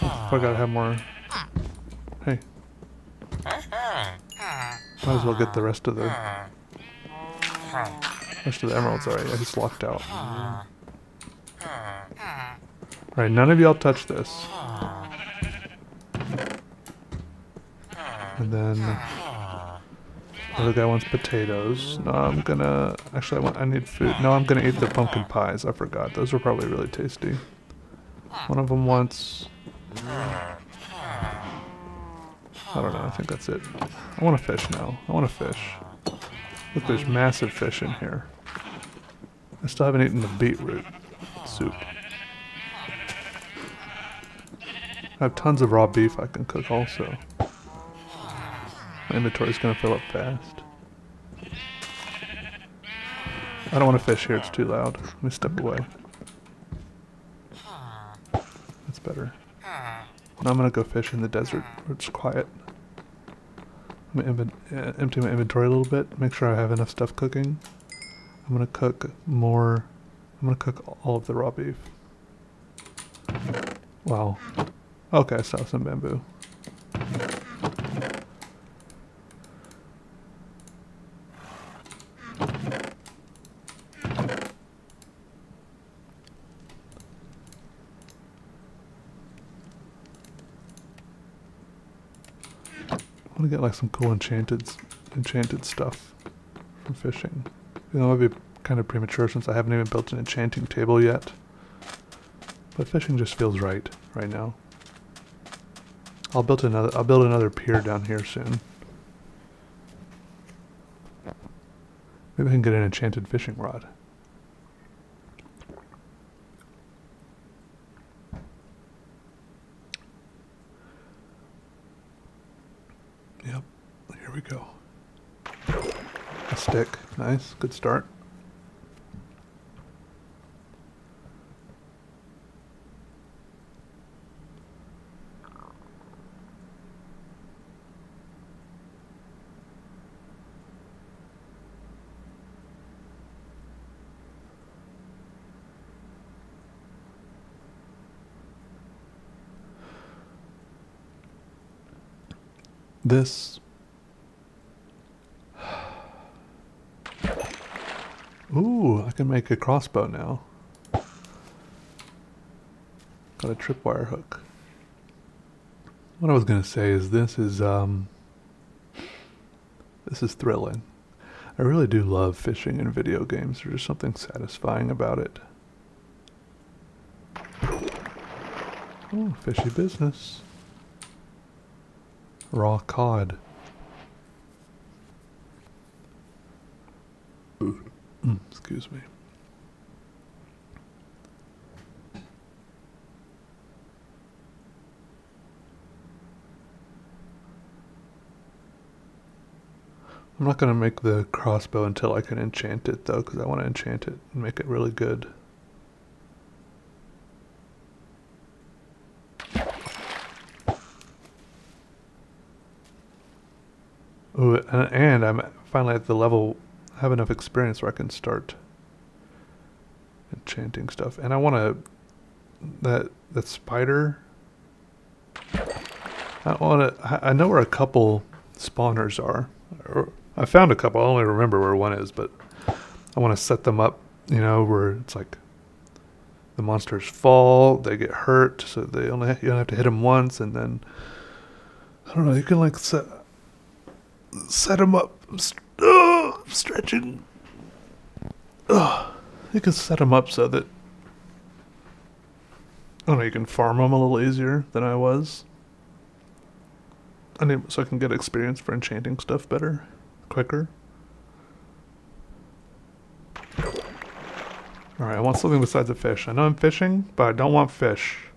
[SPEAKER 1] I gotta have more. Might as well get the rest of the hmm. rest of the emeralds already. I just locked out. Hmm. Alright, none of y'all touch this. And then the other guy wants potatoes. No, I'm gonna actually I want I need food. No, I'm gonna eat the pumpkin pies. I forgot. Those were probably really tasty. One of them wants I don't know, I think that's it. I want to fish now. I want to fish. Look, there's massive fish in here. I still haven't eaten the beetroot soup. I have tons of raw beef I can cook also. My inventory's gonna fill up fast. I don't want to fish here, it's too loud. Let me step away. That's better. Now I'm gonna go fish in the desert where it's quiet. I'm gonna uh, empty my inventory a little bit, make sure I have enough stuff cooking. I'm gonna cook more. I'm gonna cook all of the raw beef. Wow. Okay, I saw some bamboo. Get like some cool enchanted, enchanted stuff from fishing. You know, it might be kind of premature since I haven't even built an enchanting table yet. But fishing just feels right right now. I'll build another. I'll build another pier down here soon. Maybe I can get an enchanted fishing rod. Yep, here we go. A stick, nice, good start. This. Ooh, I can make a crossbow now. Got a tripwire hook. What I was gonna say is this is um this is thrilling. I really do love fishing in video games. There's just something satisfying about it. Oh, fishy business. Raw cod. Mm, excuse me. I'm not going to make the crossbow until I can enchant it though, because I want to enchant it and make it really good. Ooh, and I'm finally at the level, I have enough experience where I can start enchanting stuff. And I want to, that, that spider, I want to, I know where a couple spawners are. I found a couple, I only remember where one is, but I want to set them up, you know, where it's like the monsters fall, they get hurt, so they only, you don't have to hit them once, and then, I don't know, you can like set, set them up. Uh, stretching. You can set them up so that. I know, you can farm them a little easier than I was. I need, so I can get experience for enchanting stuff better, quicker. Alright, I want something besides a fish. I know I'm fishing, but I don't want fish.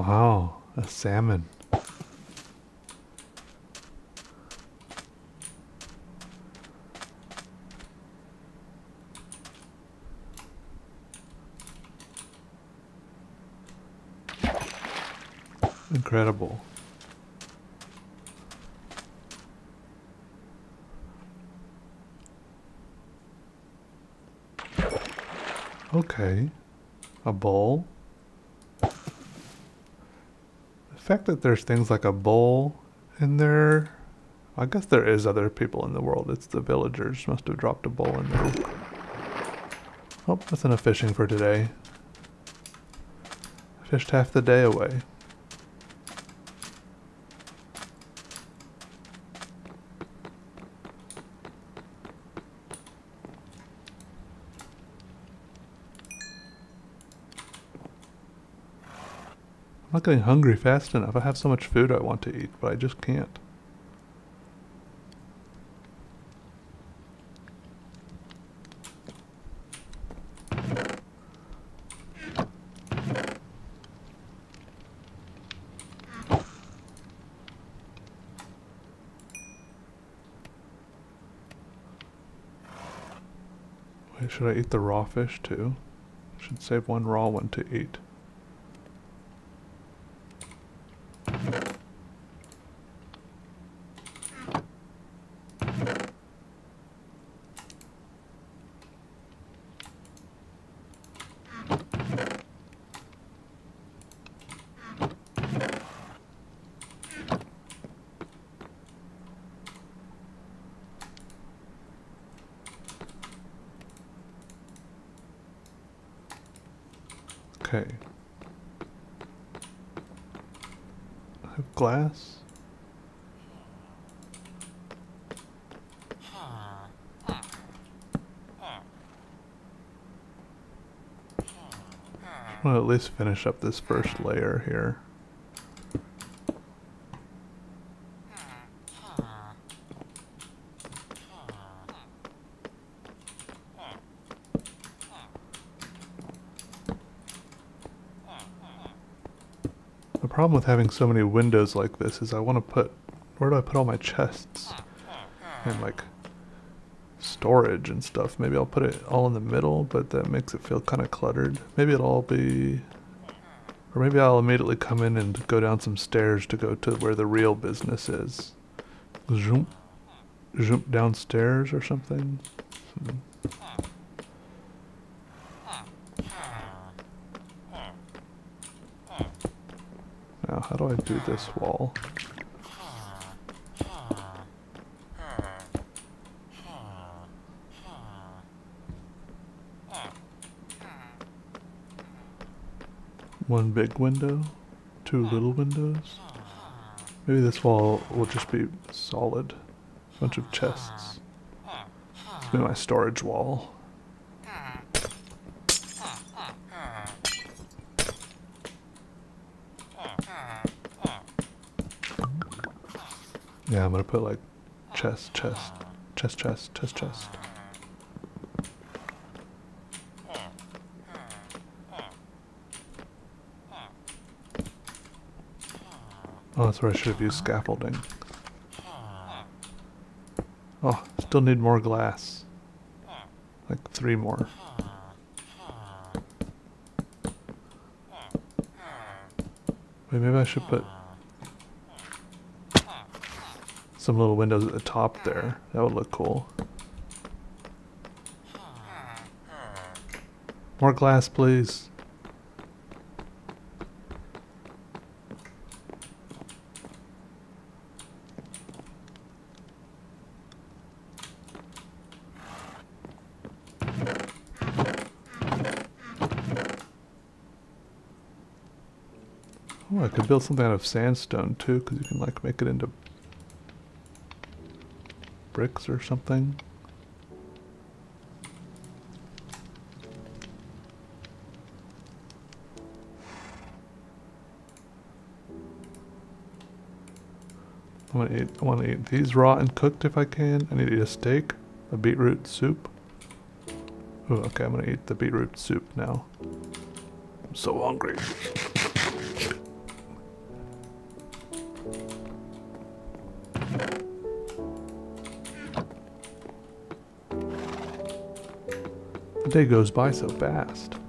[SPEAKER 1] Wow, a salmon. Incredible. Okay. A bowl. The fact that there's things like a bowl in there. I guess there is other people in the world. It's the villagers. Must have dropped a bowl in there. Oh, that's enough fishing for today. Fished half the day away. Not getting hungry fast enough. I have so much food I want to eat, but I just can't. Should I eat the raw fish too? Should save one raw one to eat. Okay. I have glass. Least finish up this first layer here. The problem with having so many windows like this is I want to put, where do I put all my chests? And like storage and stuff. Maybe I'll put it all in the middle, but that makes it feel kind of cluttered. Maybe it'll all be, or maybe I'll immediately come in and go down some stairs to go to where the real business is. Zoom, zoom downstairs or something. Hmm. Now, how do I do this wall? One big window, two little windows. Maybe this wall will just be solid. Bunch of chests. This my storage wall. Yeah, I'm gonna put like chest, chest, chest, chest, chest, chest. Oh, that's where I should have used scaffolding. Oh, still need more glass. Like three more. Wait, maybe I should put some little windows at the top there. That would look cool. More glass, please. Could build something out of sandstone too, because you can like make it into bricks or something. I want to eat. I want to eat these raw and cooked if I can. I need to eat a steak, a beetroot soup. Oh, okay. I'm gonna eat the beetroot soup now. I'm so hungry. The day goes by so fast.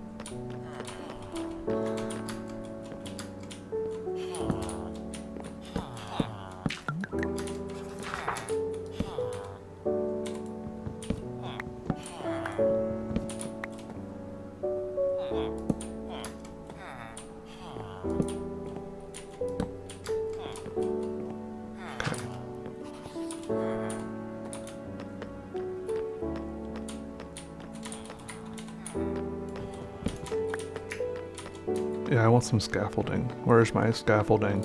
[SPEAKER 1] Some scaffolding. Where's my scaffolding?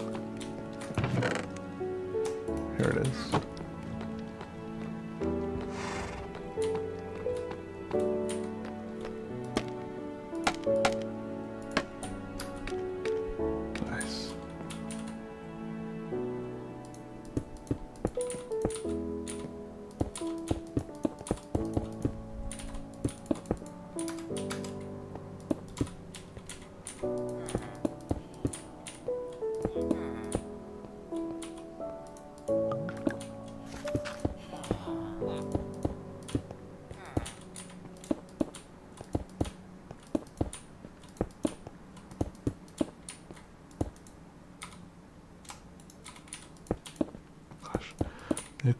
[SPEAKER 1] Here it is.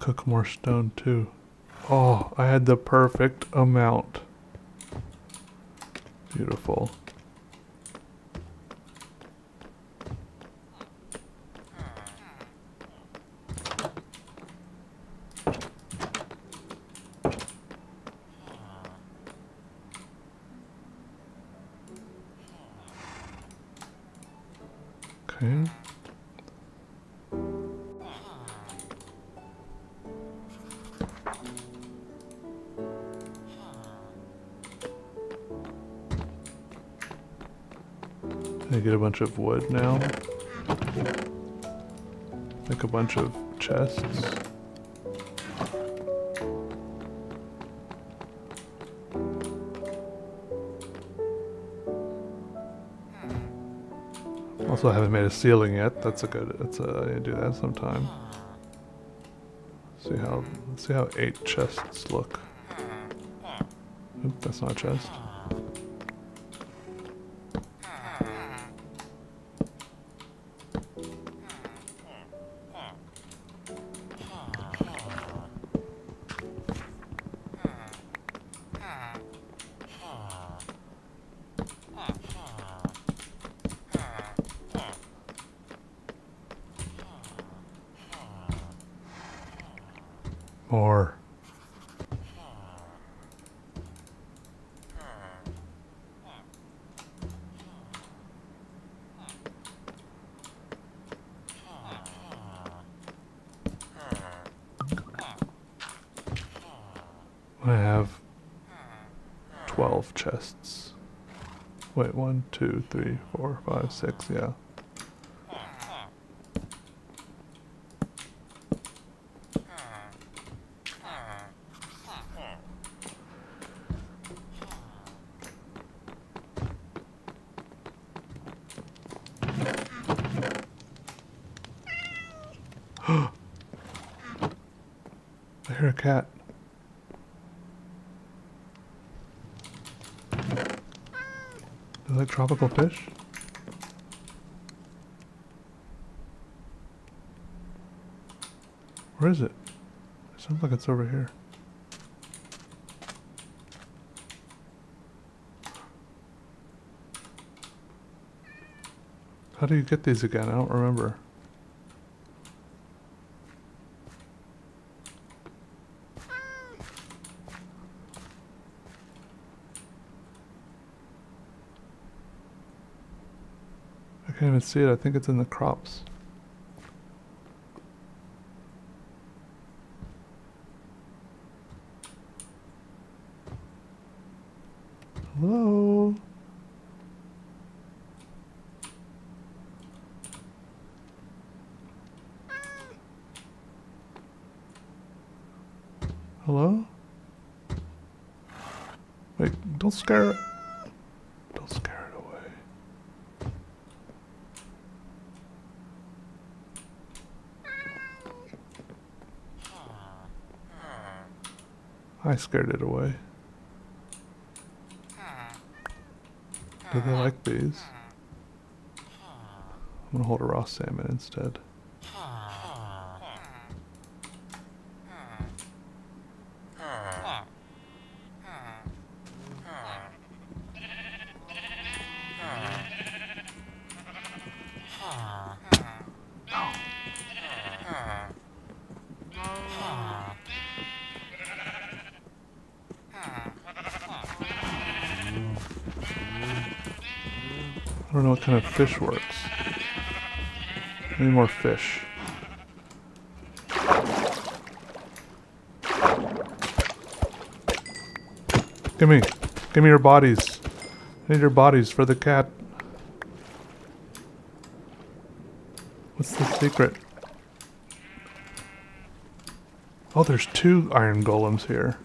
[SPEAKER 1] Cook more stone too. Oh, I had the perfect amount. Beautiful. Bunch of wood now. Make a bunch of chests. Also, I haven't made a ceiling yet. That's a good. That's a. I do that sometime. See how. See how eight chests look. Oop, that's not a chest. Two, three, four, five, six, yeah. I hear a cat. Where is it? It sounds like it's over here. How do you get these again? I don't remember. Even see it. I think it's in the crops. Hello? Hello? Wait, don't scare scared it away. Do they like these? I'm gonna hold a raw salmon instead. Fish works. Need more fish. Give me, give me your bodies. I need your bodies for the cat. What's the secret? Oh, there's two iron golems here.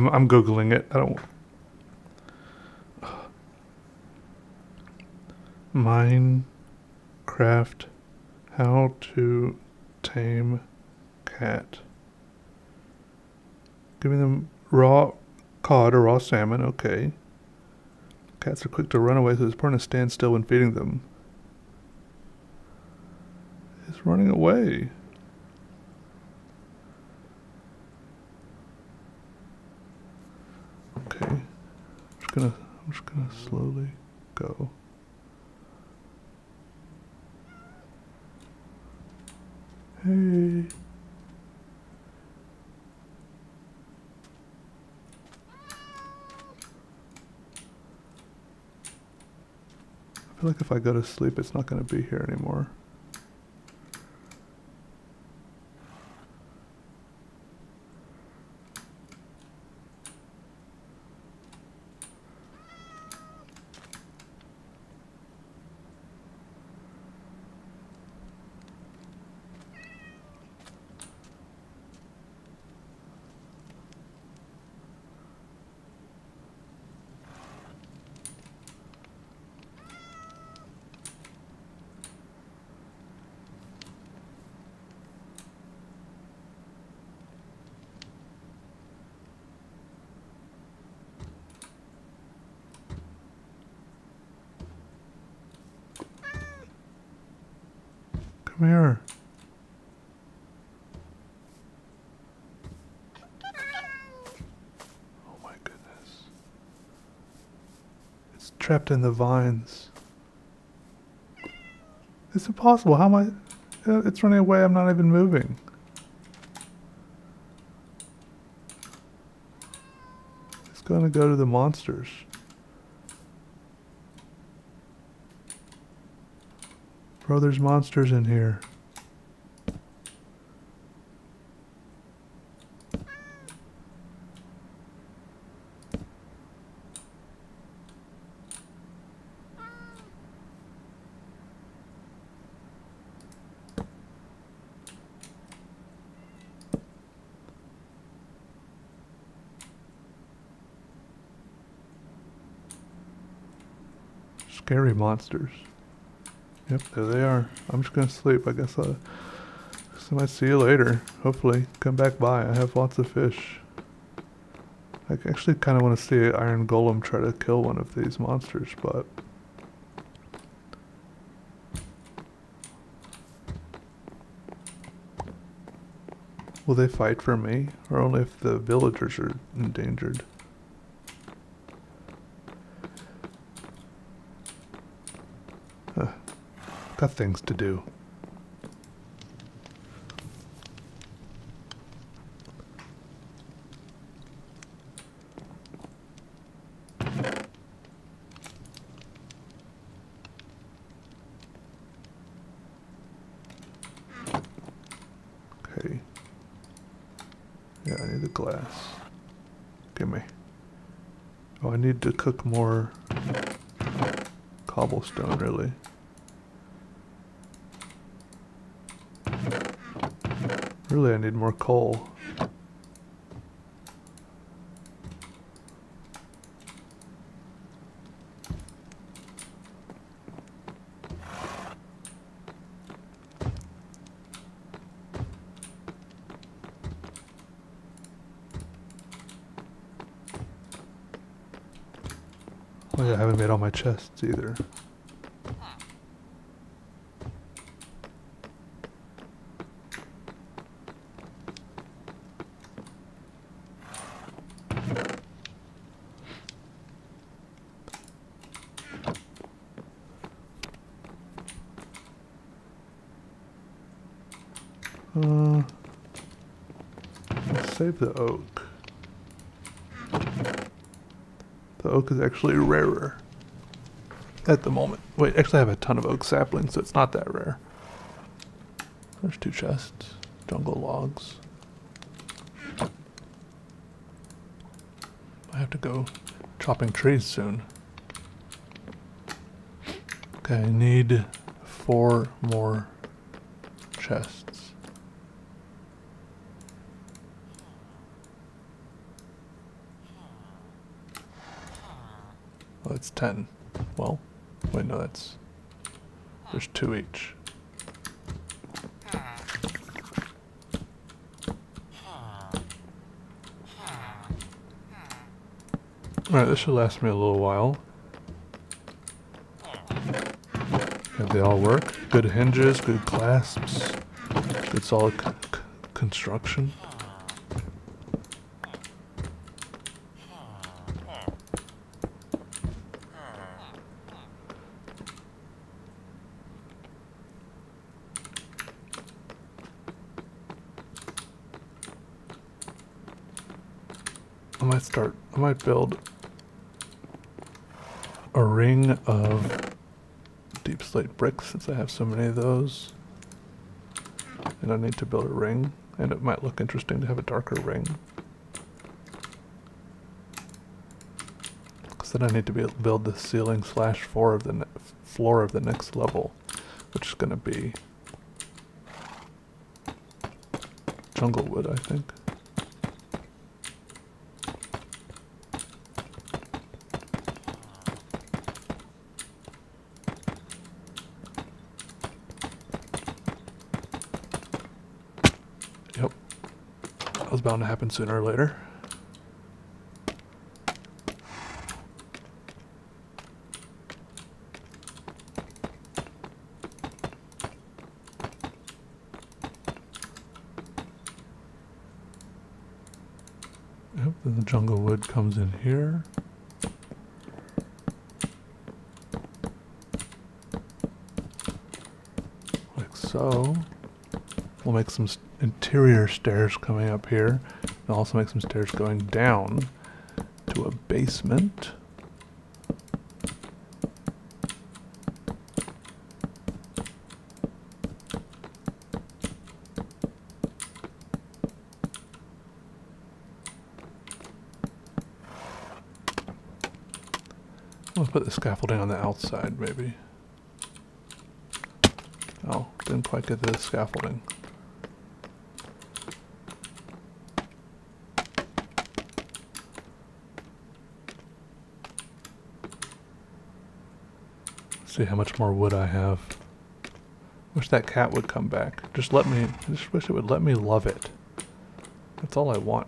[SPEAKER 1] I'm I'm googling it. I don't. Minecraft, how to tame cat. Giving them raw cod or raw salmon. Okay. Cats are quick to run away, so it's important to stand still when feeding them. It's running away. Okay. I'm just gonna I'm just gonna slowly go. Hey. I feel like if I go to sleep, it's not going to be here anymore. Come here. Oh my goodness. It's trapped in the vines. It's impossible. How am I? uh, It's running away. I'm not even moving. It's going to go to the monsters. Bro, there's monsters in here. Scary monsters. Yep, there they are. I'm just gonna sleep. I guess uh, I'll, I might see you later. Hopefully, come back by. I have lots of fish. I actually kind of want to see an iron golem try to kill one of these monsters, but will they fight for me, or only if the villagers are endangered? That thing's to do. Okay. Yeah, I need the glass. Give me. Oh, I need to cook more cobblestone, really. Really, I need more coal. Oh yeah, I haven't made all my chests either. Uh, let's save the oak. The oak is actually rarer at the moment. Wait, actually, I have a ton of oak saplings, so it's not that rare. There's two chests, jungle logs. I have to go chopping trees soon. Okay, I need four more chests. Well, it's ten. Well, wait, no, that's. There's two each. Alright, this should last me a little while. If they all work. Good hinges, good clasps, good solid construction. I might start, I might build a ring of deepslate bricks since I have so many of those. And I need to build a ring, and it might look interesting to have a darker ring. Because then I need to be, build the ceiling slash floor of the floor of the next level, which is going to be jungle wood, I think. was bound to happen sooner or later. Yep, then the jungle wood comes in here. Like so. We'll make some interior stairs coming up here. And also make some stairs going down to a basement. Let's put the scaffolding on the outside, maybe. Oh, didn't quite get the scaffolding. See how much more wood I have. Wish that cat would come back. Just let me, just wish it would let me love it. That's all I want.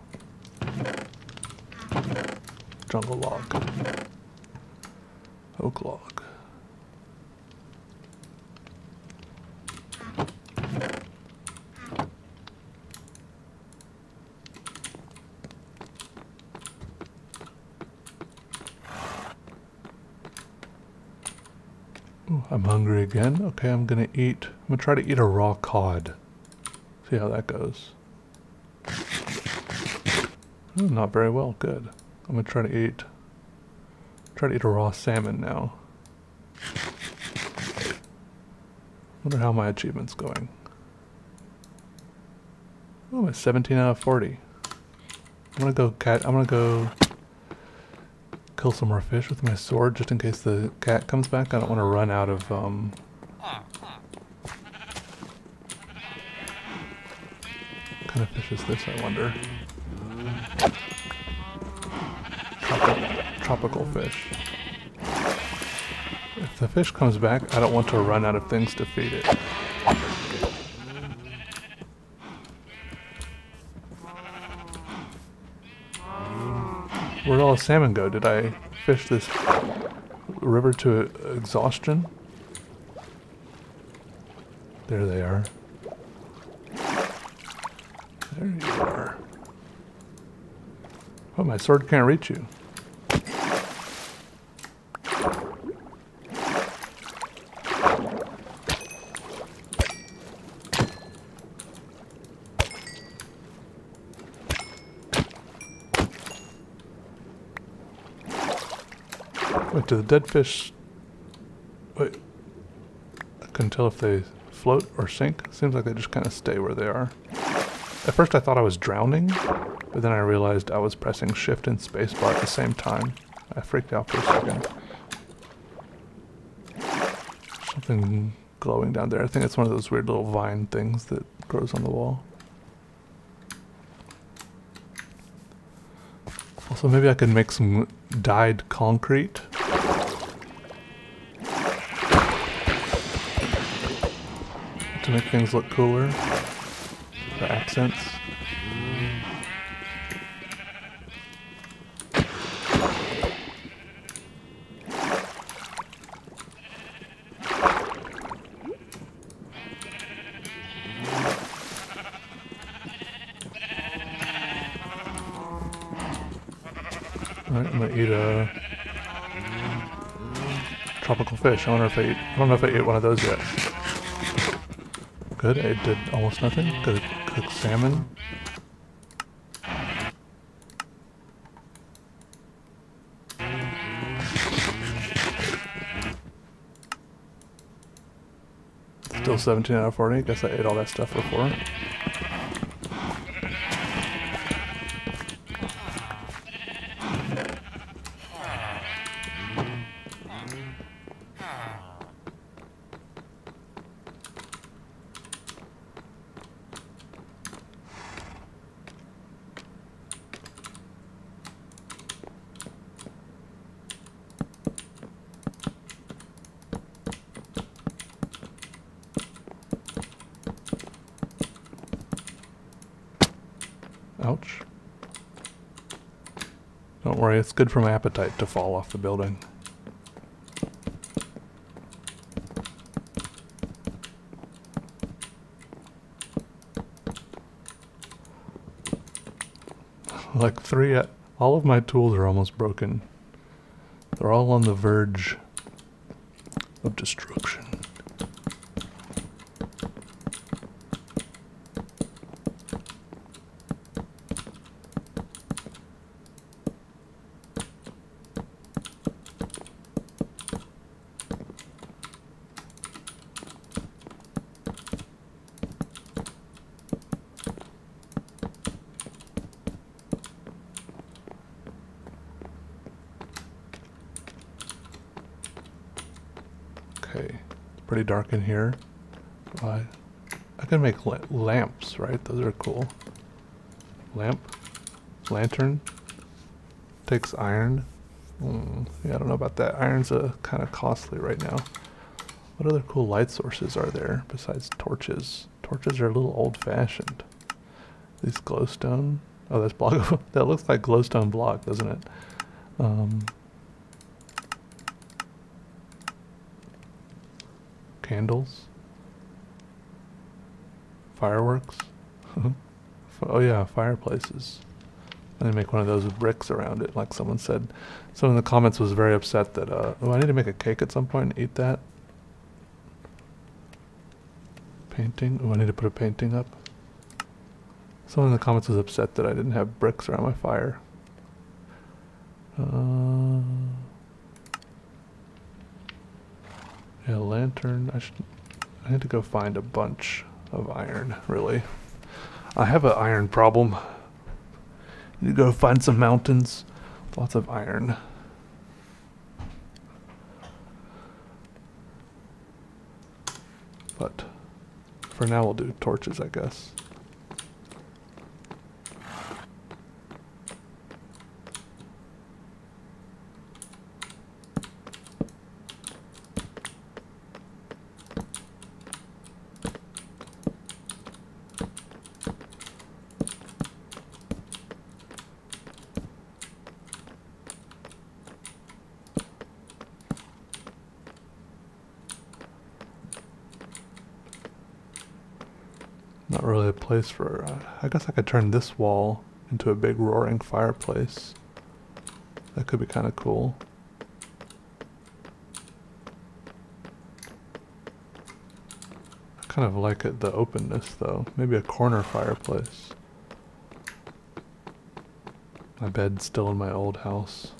[SPEAKER 1] Jungle log. Oak log. Ooh, I'm hungry again. Okay, I'm gonna eat. I'm gonna try to eat a raw cod. See how that goes. Ooh, not very well. Good. I'm gonna try to eat. Try to eat a raw salmon now. Wonder how my achievement's going. Oh, I'm 17 out of 40. I'm gonna go cat. I'm gonna go kill some more fish with my sword just in case the cat comes back. I don't want to run out of um. Is this? I wonder. Tropi tropical fish. If the fish comes back, I don't want to run out of things to feed it. Where'd all the salmon go? Did I fish this river to exhaustion? There they are. There you are. My sword can't reach you. Wait, do the dead fish... Wait. I couldn't tell if they float or sink. Seems like they just kind of stay where they are. At first I thought I was drowning, but then I realized I was pressing shift and spacebar at the same time. I freaked out for a second. Something glowing down there. I think it's one of those weird little vine things that grows on the wall. Also, maybe I could make some dyed concrete. To make things look cooler. The accents. I if I I don't know if I ate one of those yet. Good, I did almost nothing. Good cooked salmon. Still 17 out of 40. Guess I ate all that stuff before. Ouch. Don't worry, it's good for my appetite to fall off the building. (laughs) like three, all of my tools are almost broken. They're all on the verge of destruction. Okay, it's dark in here. I, I can make la lamps, right? Those are cool. Lamp, lantern, takes iron. Mm, yeah, I don't know about that. Iron's uh, kind of costly right now. What other cool light sources are there besides torches? Torches are a little old-fashioned. These glowstone. Oh, that's (laughs) block. that looks like glowstone block, doesn't it? Um, candles, fireworks. (laughs) oh yeah, fireplaces. And they make one of those with bricks around it, like someone said. Someone in the comments was very upset that, uh, oh, I need to make a cake at some point and eat that. Painting. Oh, I need to put a painting up. Someone in the comments was upset that I didn't have bricks around my fire. Uh, yeah, lantern. I should. I need to go find a bunch of iron. Really, I have an iron problem. You go find some mountains. Lots of iron. But for now, we'll do torches, I guess. Not really a place for. Uh, I guess I could turn this wall into a big roaring fireplace. That could be kind of cool. I kind of like it, the openness though. Maybe a corner fireplace. My bed's still in my old house.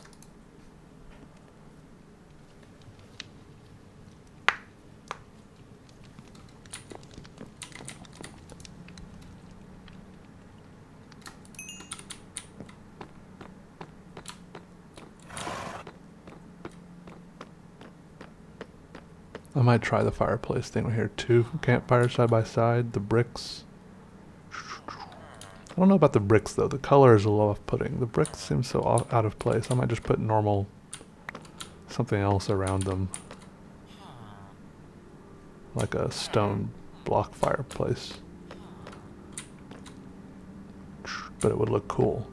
[SPEAKER 1] Might try the fireplace thing right here. Two campfires side by side. The bricks. I don't know about the bricks though. The color is a little off-putting. The bricks seem so off, out of place. I might just put normal something else around them. Like a stone block fireplace. But it would look cool.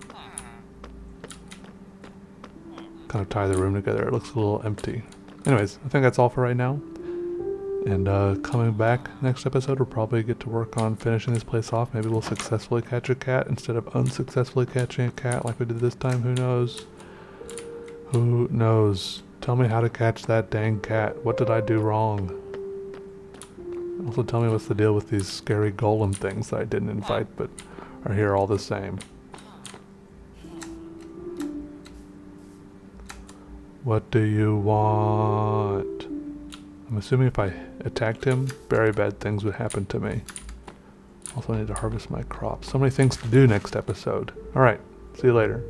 [SPEAKER 1] Kind of tie the room together. It looks a little empty. Anyways, I think that's all for right now. And uh, coming back next episode, we'll probably get to work on finishing this place off. Maybe we'll successfully catch a cat instead of unsuccessfully catching a cat like we did this time. Who knows? Who knows? Tell me how to catch that dang cat. What did I do wrong? Also tell me what's the deal with these scary golem things that I didn't invite but are here all the same. What do you want? I'm assuming if I attacked him, very bad things would happen to me. Also, I need to harvest my crops. So many things to do next episode. Alright, see you later.